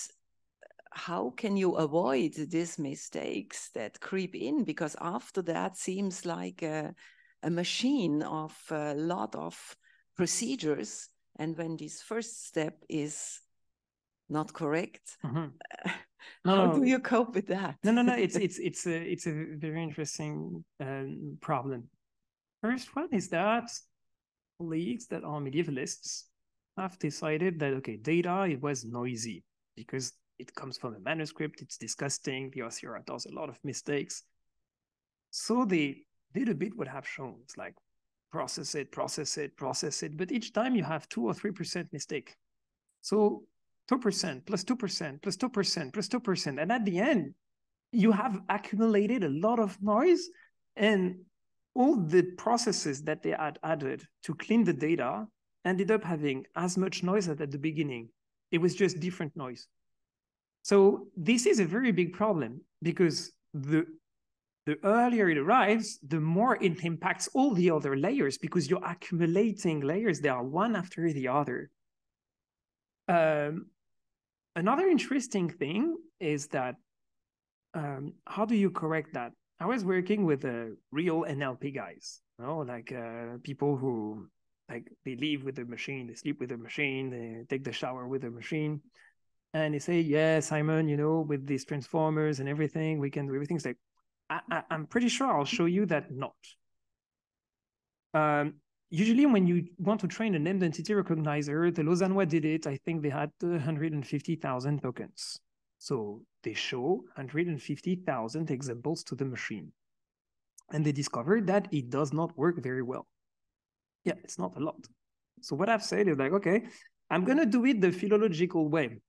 how can you avoid these mistakes that creep in? Because after that seems like a, a machine of a lot of procedures. And when this first step is not correct, mm-hmm. no, How no. do you cope with that? no, no, no. It's it's it's a it's a very interesting um, problem. First one is that colleagues that are medievalists have decided that okay, data it was noisy because it comes from a manuscript. It's disgusting. The author does a lot of mistakes. So they did a bit what have shown. It's like process it, process it, process it. But each time you have two or three percent mistake. So 2%, plus 2%, plus 2%, plus 2%. And at the end, you have accumulated a lot of noise and all the processes that they had added to clean the data ended up having as much noise as at the beginning. It was just different noise. So this is a very big problem because the the earlier it arrives, the more it impacts all the other layers because you're accumulating layers. They are one after the other. Um, another interesting thing is that um, how do you correct that? I was working with uh, real NLP guys, you know, like uh, people who like they live with the machine, they sleep with the machine, they take the shower with the machine, and they say, "Yeah, Simon, you know, with these transformers and everything, we can do everything." It's like, I, I'm pretty sure I'll show you that not. Um, usually when you want to train a named entity recognizer, the Lausannois did it. I think they had uh, 150,000 tokens. So they show 150,000 examples to the machine. And they discovered that it does not work very well. Yeah, it's not a lot. So what I've said is like, okay, I'm going to do it the philological way.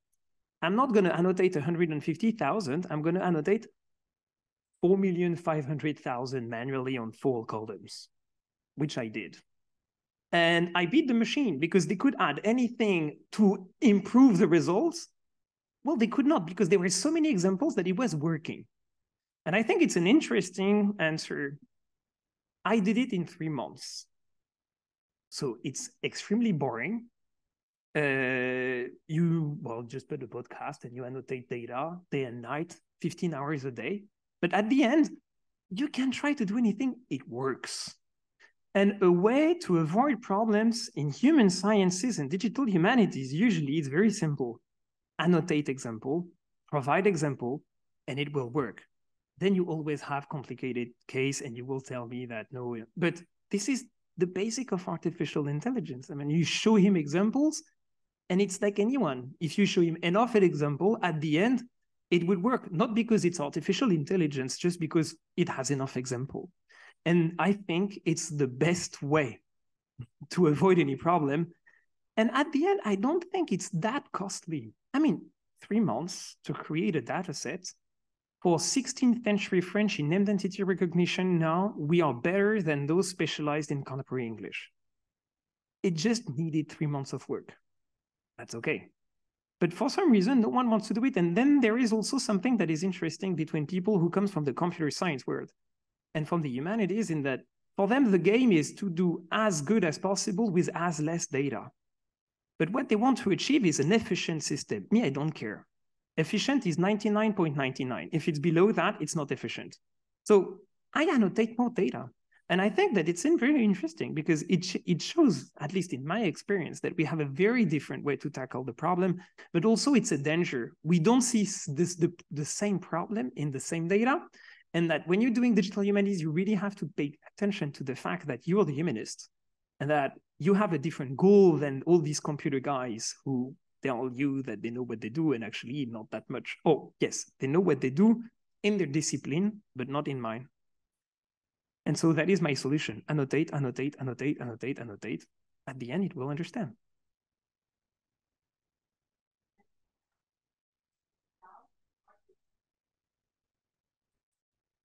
I'm not going to annotate 150,000. I'm going to annotate 4,500,000 manually on four columns, which I did. And I beat the machine because they could add anything to improve the results. Well, they could not because there were so many examples that it was working. And I think it's an interesting answer. I did it in three months. So it's extremely boring. Uh, you, well, just put a podcast and you annotate data day and night, 15 hours a day. But at the end, you can try to do anything, it works. And a way to avoid problems in human sciences and digital humanities usually is very simple. Annotate example, provide example, and it will work. Then you always have complicated case and you will tell me that no but this is the basic of artificial intelligence. I mean you show him examples and it's like anyone. If you show him enough example at the end it would work. Not because it's artificial intelligence just because it has enough example and i think it's the best way to avoid any problem and at the end i don't think it's that costly i mean three months to create a data set for 16th century French in named entity recognition now, we are better than those specialized in contemporary English. It just needed three months of work. That's okay. But for some reason, no one wants to do it. And then there is also something that is interesting between people who comes from the computer science world and from the humanities in that for them, the game is to do as good as possible with as less data. But what they want to achieve is an efficient system. Me, I don't care. Efficient is 99.99. If it's below that, it's not efficient. So I annotate more data. And I think that it's very interesting because it, it shows, at least in my experience, that we have a very different way to tackle the problem, but also it's a danger. We don't see this the, the same problem in the same data. And that when you're doing digital humanities, you really have to pay attention to the fact that you're the humanist and that you have a different goal than all these computer guys who tell you that they know what they do and actually not that much. Oh, yes, they know what they do in their discipline, but not in mine. And so that is my solution. Annotate, annotate, annotate, annotate, annotate. At the end, it will understand.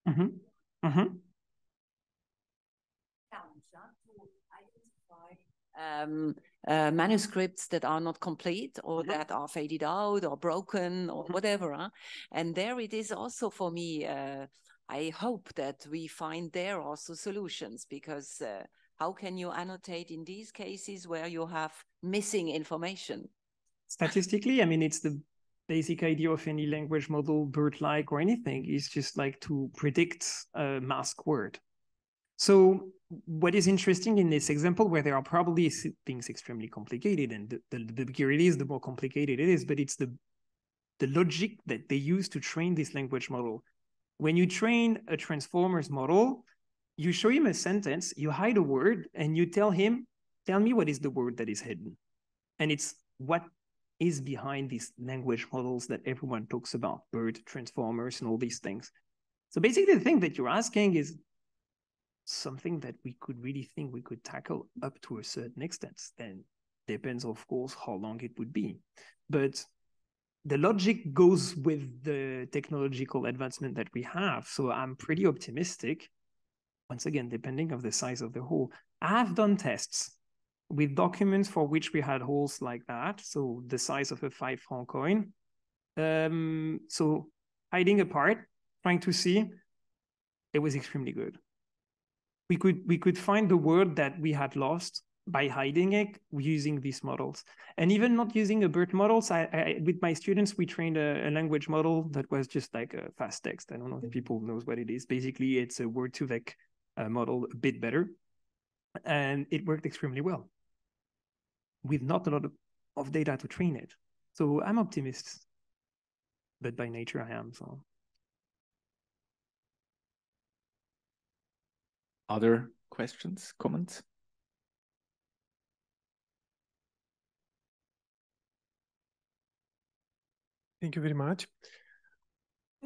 Mm-hmm. Mm-hmm. Um, uh, manuscripts that are not complete or mm-hmm. that are faded out or broken or whatever. Huh? And there it is also for me. Uh, I hope that we find there also solutions because uh, how can you annotate in these cases where you have missing information? Statistically, I mean, it's the basic idea of any language model, BERT-like or anything, is just like to predict a mask word. So what is interesting in this example, where there are probably things extremely complicated, and the, the, the bigger it is, the more complicated it is, but it's the the logic that they use to train this language model. When you train a transformers model, you show him a sentence, you hide a word, and you tell him, tell me what is the word that is hidden. And it's what is behind these language models that everyone talks about, BERT, transformers, and all these things. So basically the thing that you're asking is, something that we could really think we could tackle up to a certain extent. Then depends, of course, how long it would be. But the logic goes with the technological advancement that we have. So I'm pretty optimistic. Once again, depending of the size of the hole. I've done tests with documents for which we had holes like that. So the size of a five franc coin. Um, so hiding a part, trying to see, it was extremely good. We could we could find the word that we had lost by hiding it using these models. And even not using a BERT models I, I with my students we trained a, a, language model that was just like a fastText. I don't know if people knows what it is. Basically it's a word2vec uh, model a bit better. And it worked extremely well with not a lot of, of data to train it so i'm optimist but by nature i am so Other questions, comments? Thank you very much.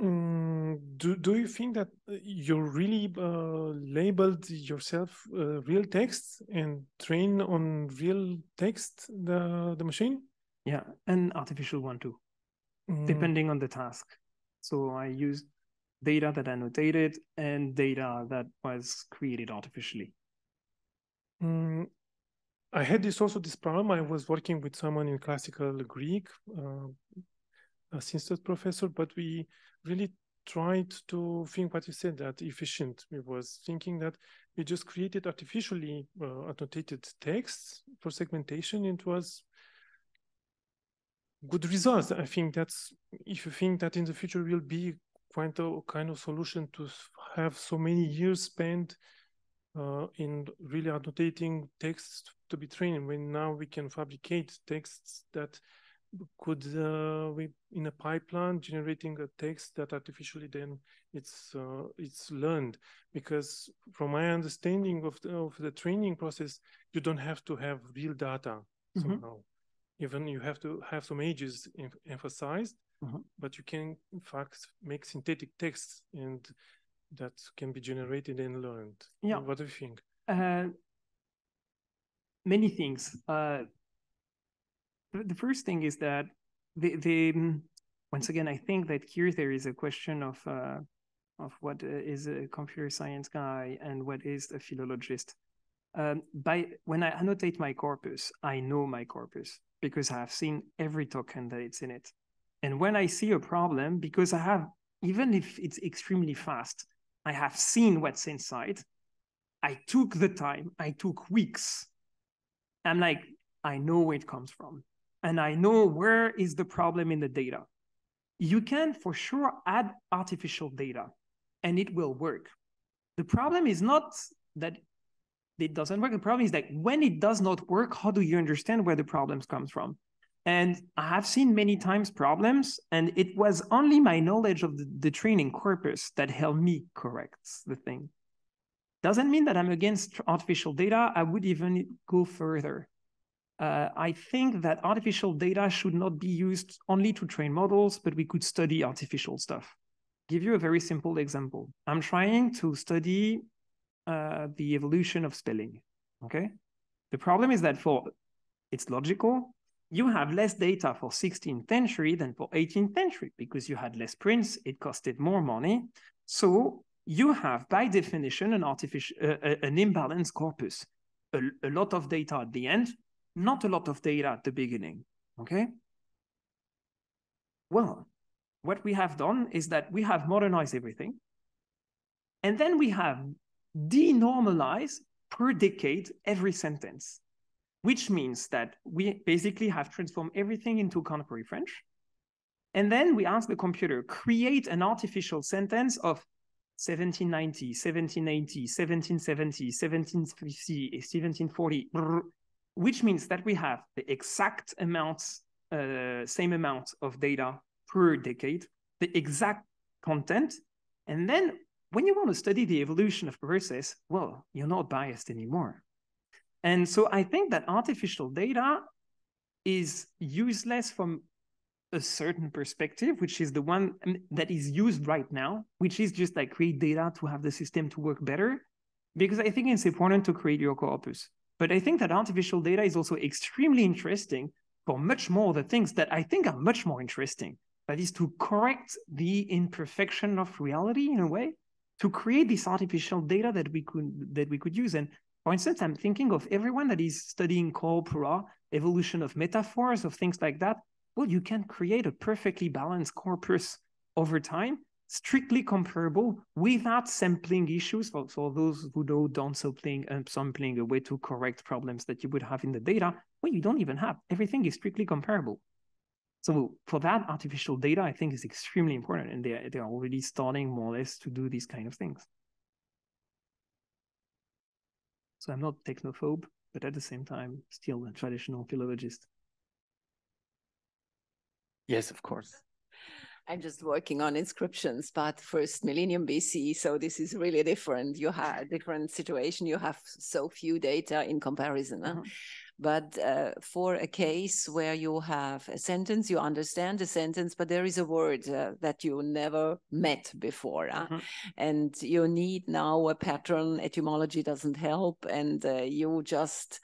Mm, do, do you think that uh, you really uh, labeled yourself uh, real text and train on real text the, the machine? Yeah, and artificial one too, mm. depending on the task. So I used data that annotated and data that was created artificially. Mm, I had this also this problem. I was working with someone in classical Greek, uh, a Sinstad professor, but we really tried to think what you said that efficient. We was thinking that we just created artificially uh, annotated texts for segmentation. It was good results. I think that's if you think that in the future will be quite a kind of solution to have so many years spent uh, in really annotating texts to be trained when now we can fabricate texts that could uh, we in a pipeline generating a text that artificially then it's uh, it's learned. Because from my understanding of the, of the training process you don't have to have real data mm-hmm. somehow. Even you have to have some ages em- emphasized mm-hmm. but you can in fact make synthetic texts and that can be generated and learned. Yeah. What do you think? Uh, many things the first thing is that the, once again, I think that here there is a question of uh, of what uh, a computer science guy and what is a philologist. Um, by when I annotate my corpus, I know my corpus because I have seen every token that it's in it. And when I see a problem, because I have, even if it's extremely fast, I have seen what's inside. I took the time. I took weeks. I'm like, I know where it comes from and I know where is the problem in the data. You can for sure add artificial data and it will work. The problem is not that it doesn't work. The problem is that when it does not work, how do you understand where the problems comes from? And I have seen many times problems, and it was only my knowledge of the, the training corpus that helped me correct the thing. Doesn't mean that I'm against artificial data. I would even go further uh, I think that artificial data should not be used only to train models, but we could study artificial stuff. Give you a very simple example. I'm trying to study uh, the evolution of spelling. Okay. The problem is that for it's logical, you have less data for 16th century than for 18th century because you had less prints, it costed more money. So you have, by definition, an artificial, uh, uh an imbalanced corpus. A, a lot of data at the end, not a lot of data at the beginning, okay? Well, what we have done is that we have modernized everything. And then we have denormalized per decade every sentence, which means that we basically have transformed everything into contemporary French. And then we ask the computer, create an artificial sentence of 1790, 1780, 1770, 1750, 1740, which means that we have the exact amounts, uh, same amount of data per decade, the exact content. And then when you want to study the evolution of process, well, you're not biased anymore. And so I think that artificial data is useless from a certain perspective, which is the one that is used right now, which is just like create data to have the system to work better. Because I think it's important to create your corpus. But I think that artificial data is also extremely interesting for much more the things that I think are much more interesting. That is to correct the imperfection of reality in a way, to create this artificial data that we could that we could use. And for instance, I'm thinking of everyone that is studying corpora, evolution of metaphors, of things like that. Well, you can create a perfectly balanced corpus over time strictly comparable without sampling issues. For, for those who know downsampling and uh, sampling, a way to correct problems that you would have in the data, well, you don't even have. Everything is strictly comparable. So for that, artificial data, I think, is extremely important, and they they are already starting more or less to do these kind of things. So I'm not technophobe, but at the same time, still a traditional philologist. Yes, of course. I'm just working on inscriptions, but first millennium BC. So this is really different. You have different situation. You have so few data in comparison. Mm -hmm. But uh, for a case where you have a sentence, you understand the sentence, but there is a word uh, that you never met before. Mm-hmm. And you need now a pattern, etymology doesn't help. And uh, you just,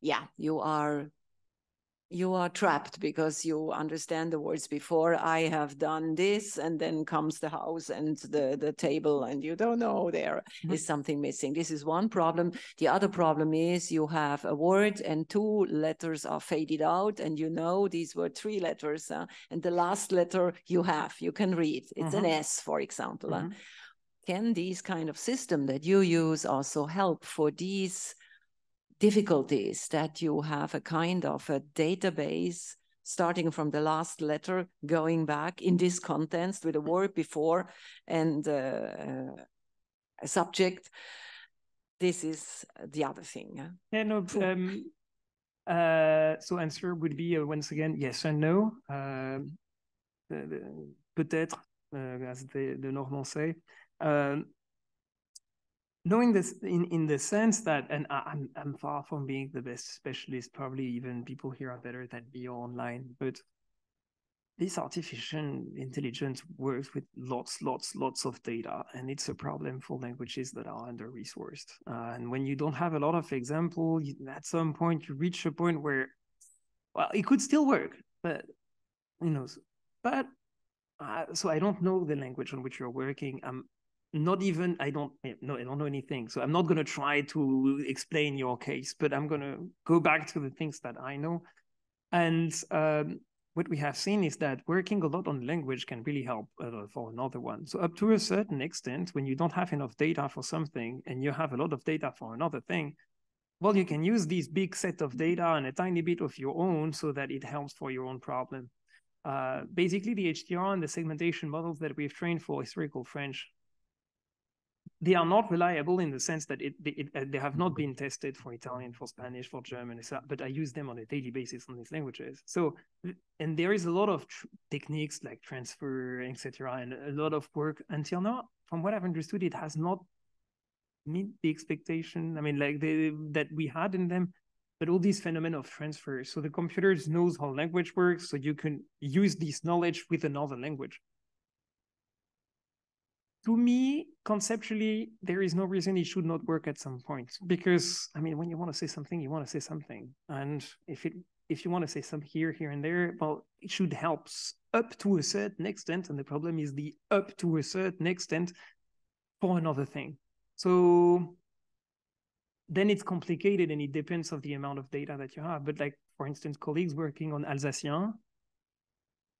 yeah, you are you are trapped because you understand the words before i have done this and then comes the house and the the table and you don't know there mm-hmm. is something missing this is one problem the other problem is you have a word and two letters are faded out and you know these were three letters uh, and the last letter you have you can read it's mm-hmm. an s for example mm-hmm. uh, can these kind of system that you use also help for these difficulties that you have a kind of a database starting from the last letter going back in this context with a word before and uh, a subject this is the other thing yeah. No um, uh, so answer would be uh, once again yes and no. Uh, peut-être uh, as the, the Normands say. Um, knowing this in, in the sense that, and I, am I'm far from being the best specialist, probably even people here are better than me online, but this artificial intelligence works with lots, lots, lots of data, and it's a problem for languages that are under resourced. Uh, and when you don't have a lot of example, you, at some point you reach a point where, well, it could still work, but you know But uh, so I don't know the language on which you're working. I'm not even i don't no i don't know anything. So i'm not going to try to explain your case but i'm going to go back to the things that i know. And um, what we have seen is that working a lot on language can really help uh, for another one. So up to a certain extent when you don't have enough data for something and you have a lot of data for another thing well you can use these big set of data and a tiny bit of your own so that it helps for your own problem. Uh, basically the HTR and the segmentation models that we've trained for historical french they are not reliable in the sense that it, it, it, they have not been tested for Italian, for Spanish, for German, but I use them on a daily basis on these languages. So, and there is a lot of techniques like transfer, etc., and a lot of work until now. From what I've understood, it has not meet the expectation. I mean, like that we had in them, but all these phenomena of transfer. So the computers knows how language works, so you can use this knowledge with another language to me, conceptually, there is no reason it should not work at some point. Because I mean, when you want to say something, you want to say something, and if it if you want to say some here, here, and there, well, it should help up to a certain extent. And the problem is the up to a certain extent for another thing. So then it's complicated and it depends of the amount of data that you have. But like, for instance, colleagues working on Alsacien,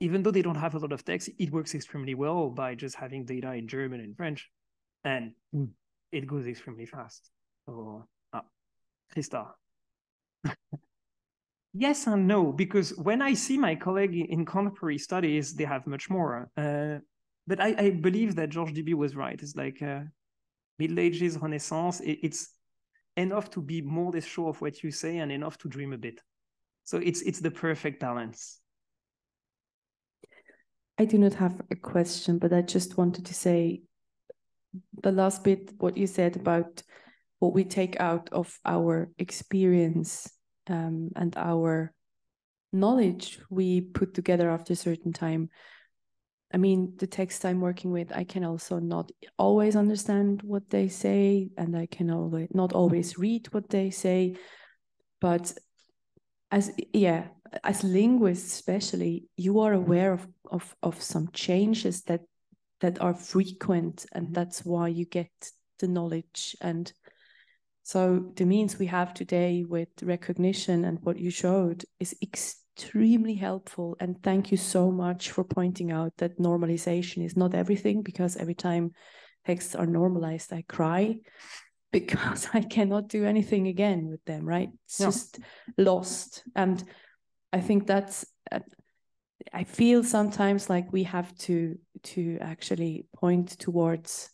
even though they don't have a lot of text, it works extremely well by just having data in German and French, and mm. it goes extremely fast. So, ah, Christa. yes and no, because when I see my colleague in contemporary studies, they have much more. Uh, but I, I, believe that Georges Duby was right. It's like uh, Middle Ages, Renaissance. It, it's enough to be more or less sure of what you say and enough to dream a bit. So it's it's the perfect balance. I do not have a question, but I just wanted to say the last bit, what you said about what we take out of our experience um, and our knowledge we put together after a certain time. I mean, the text I'm working with, I can also not always understand what they say, and I can always not always read what they say. But as yeah, as linguists especially you are aware of, of of some changes that that are frequent and that's why you get the knowledge. And so the means we have today with recognition and what you showed is extremely helpful. And thank you so much for pointing out that normalization is not everything because every time texts are normalized i cry because i cannot do anything again with them right? It's no. just lost. And I think that's uh, I feel sometimes like we have to to actually point towards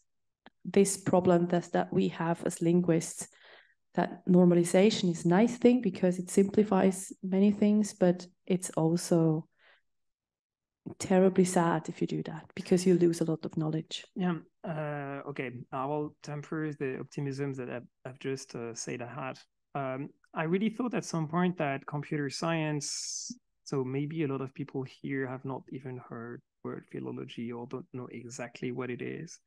this problem that that we have as linguists that normalization is a nice thing because it simplifies many things but it's also terribly sad if you do that because you lose a lot of knowledge. Yeah uh, okay. I will temper the optimism that i've, I've just uh, said i had. Um, I really thought at some point that computer science, so maybe a lot of people here have not even heard word philology or don't know exactly what it is.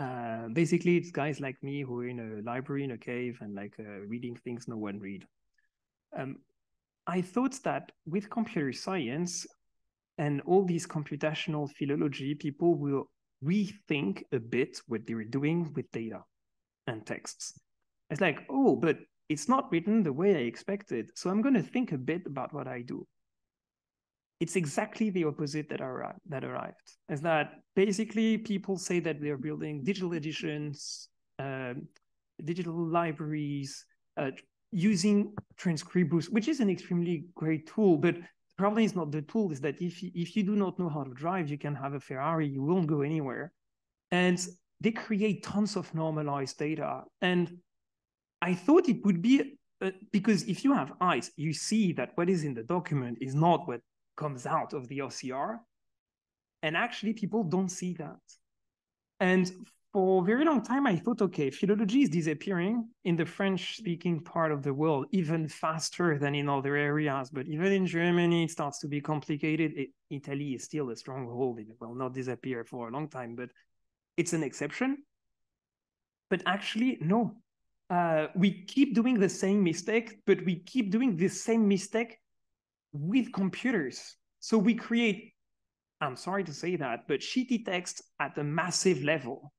Uh, basically, it's guys like me who are in a library in a cave and like uh, reading things no one read. Um, I thought that with computer science and all these computational philology, people will rethink a bit what they were doing with data and texts. It's like, oh, but it's not written the way I expected. So I'm going to think a bit about what I do. It's exactly the opposite that, arrived, that arrived. Is that basically people say that they're building digital editions, uh, digital libraries, uh, using Transkribus, which is an extremely great tool. But the problem is not the tool, is that if you, if you do not know how to drive, you can have a Ferrari, you won't go anywhere. And they create tons of normalized data. And I thought it would be uh, because if you have eyes, you see that what is in the document is not what comes out of the OCR. And actually, people don't see that. And for a very long time, I thought, okay, philology is disappearing in the French speaking part of the world even faster than in other areas. But even in Germany, it starts to be complicated. It, Italy is still a stronghold. It will not disappear for a long time, but it's an exception. But actually, no, uh, we keep doing the same mistake, but we keep doing the same mistake with computers. So we create, I'm sorry to say that, but shitty text at a massive level.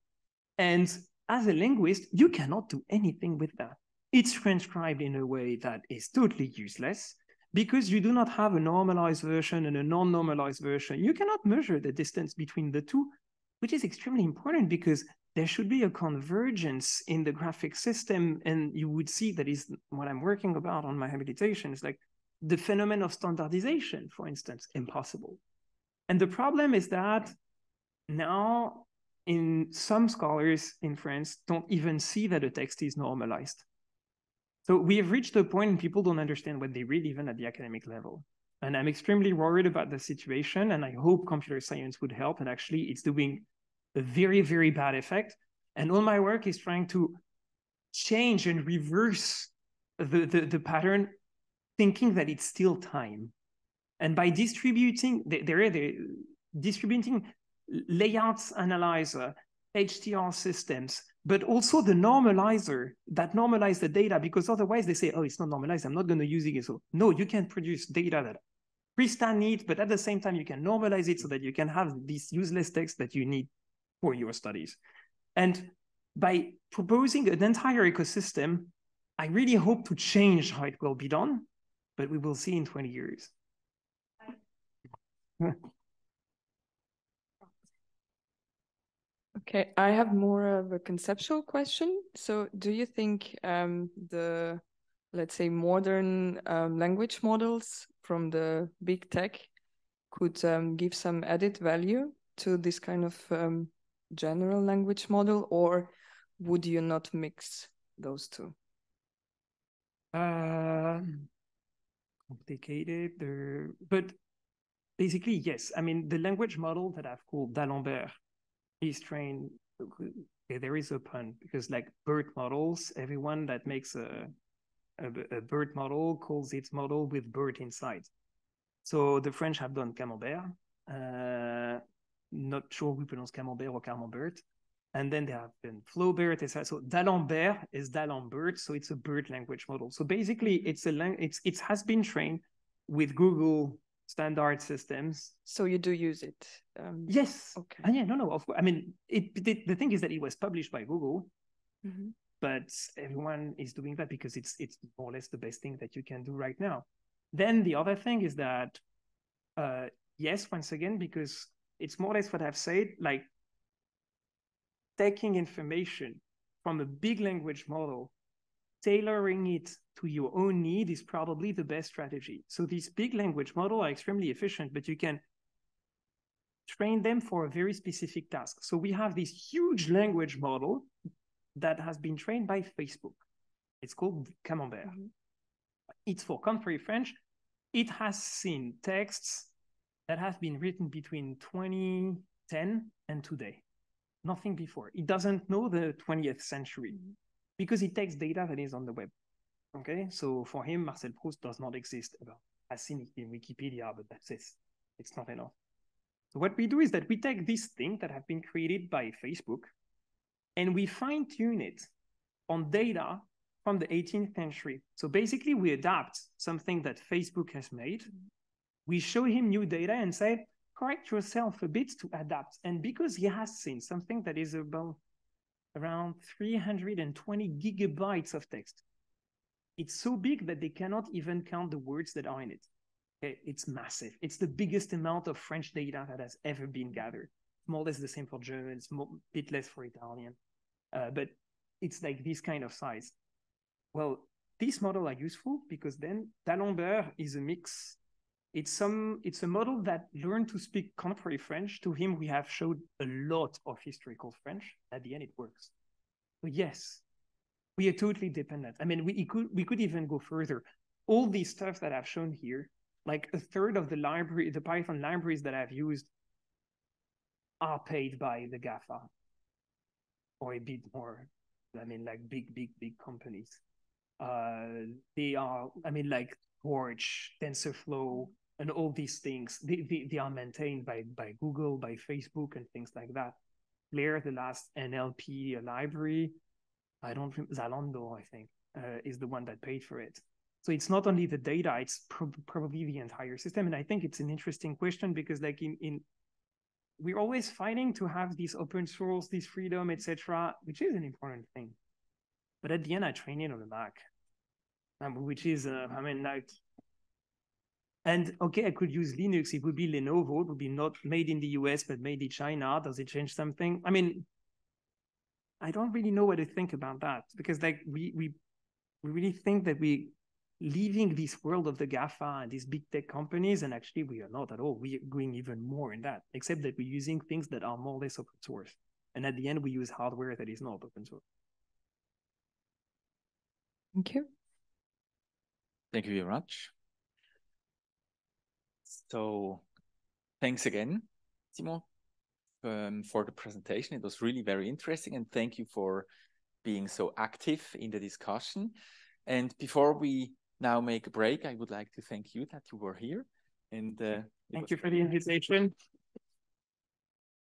And as a linguist, you cannot do anything with that. It's transcribed in a way that is totally useless because you do not have a normalized version and a non-normalized version. You cannot measure the distance between the two, which is extremely important because there should be a convergence in the graphic system. And you would see that is what I'm working about on my habilitation is like the phenomenon of standardization, for instance, impossible. And the problem is that now in some scholars in France don't even see that a text is normalized. So we have reached a point and people don't understand what they read even at the academic level. And I'm extremely worried about the situation and I hope computer science would help. And actually it's doing a very, very bad effect. And all my work is trying to change and reverse the, the, the pattern, thinking that it's still time. And by distributing, they're, they're distributing layouts analyzer, HTR systems, but also the normalizer that normalize the data, because otherwise they say, oh, it's not normalized, I'm not going to use it. So no, you can produce data that Pristan needs, but at the same time, you can normalize it so that you can have these useless text that you need for your studies. And by proposing an entire ecosystem, I really hope to change how it will be done, but we will see in 20 years. okay, I have more of a conceptual question. So do you think um, the, let's say, modern um, language models from the big tech could um, give some added value to this kind of um, general language model, or would you not mix those two? Uh, complicated, but basically, yes. I mean, the language model that I've called D'Alembert is trained. There is a pun because, like BERT models, everyone that makes a, a, a BERT model calls its model with BERT inside. So the French have done Camembert. Uh, not sure we pronounce Camembert or Camembert. And then they have been Flaubert. So D'Alembert is D'Alembert. So it's a BERT language model. So basically, it's a lang- it's it has been trained with Google standard systems. So you do use it? Um, yes. Okay. Uh, yeah. No. No. Of course. I mean, it, it, The thing is that it was published by Google, mm-hmm. but everyone is doing that because it's it's more or less the best thing that you can do right now. Then the other thing is that, uh, yes, once again, because it's more or less what I've said, like taking information from a big language model, tailoring it to your own need is probably the best strategy. So these big language models are extremely efficient, but you can train them for a very specific task. So we have this huge language model that has been trained by Facebook. It's called Camembert. Mm -hmm. It's for country French. It has seen texts that have been written between 2010 and today. Nothing before. It doesn't know the 20th century because it takes data that is on the web. Okay, so for him, Marcel Proust does not exist ever. I've seen it in Wikipedia, but that's it. It's not enough. So what we do is that we take this thing that have been created by Facebook and we fine tune it on data from the 18th century. So basically we adapt something that Facebook has made. We show him new data and say, correct yourself a bit to adapt. And because he has seen something that is about around 320 gigabytes of text, it's so big that they cannot even count the words that are in it. It's massive. It's the biggest amount of French data that has ever been gathered. More or less the same for German, it's a bit less for Italian. Uh, but it's like this kind of size. Well, these models are useful because then D'Alembert is a mix. It's some it's a model that learned to speak contemporary French. To him, we have showed a lot of historical French. At the end, it works. So yes, we are totally dependent. I mean, we could we could even go further. All these stuff that I've shown here like a third of the library, the Python libraries that I've used are paid by the GAFA or a bit more. I mean, like big, big, big companies. Uh, they are, I mean, like Torch, TensorFlow, and all these things. They, they, they are maintained by, by Google, by Facebook, and things like that. Flair, the last NLP library, I don't Zalando, I think, uh, is the one that paid for it. So it's not only the data, it's pro probably the entire system. And I think it's an interesting question because like in, in we're always fighting to have these open source, this freedom, etc., which is an important thing. But at the end, I train it on the Mac, um, which is, uh, I mean, like, and okay, I could use Linux. It would be Lenovo. It would be not made in the US, but made in China. Does it change something? I mean, I don't really know what to think about that because like we we we really think that we leaving this world of the GAFA and these big tech companies, and actually we are not at all. We are going even more in that, except that we're using things that are more or less open source. And at the end, we use hardware that is not open source. Thank you. Thank you very much. So thanks again, Simon, um, for the presentation. It was really very interesting. And thank you for being so active in the discussion. And before we now make a break, I would like to thank you that you were here. And uh, thank you for the invitation.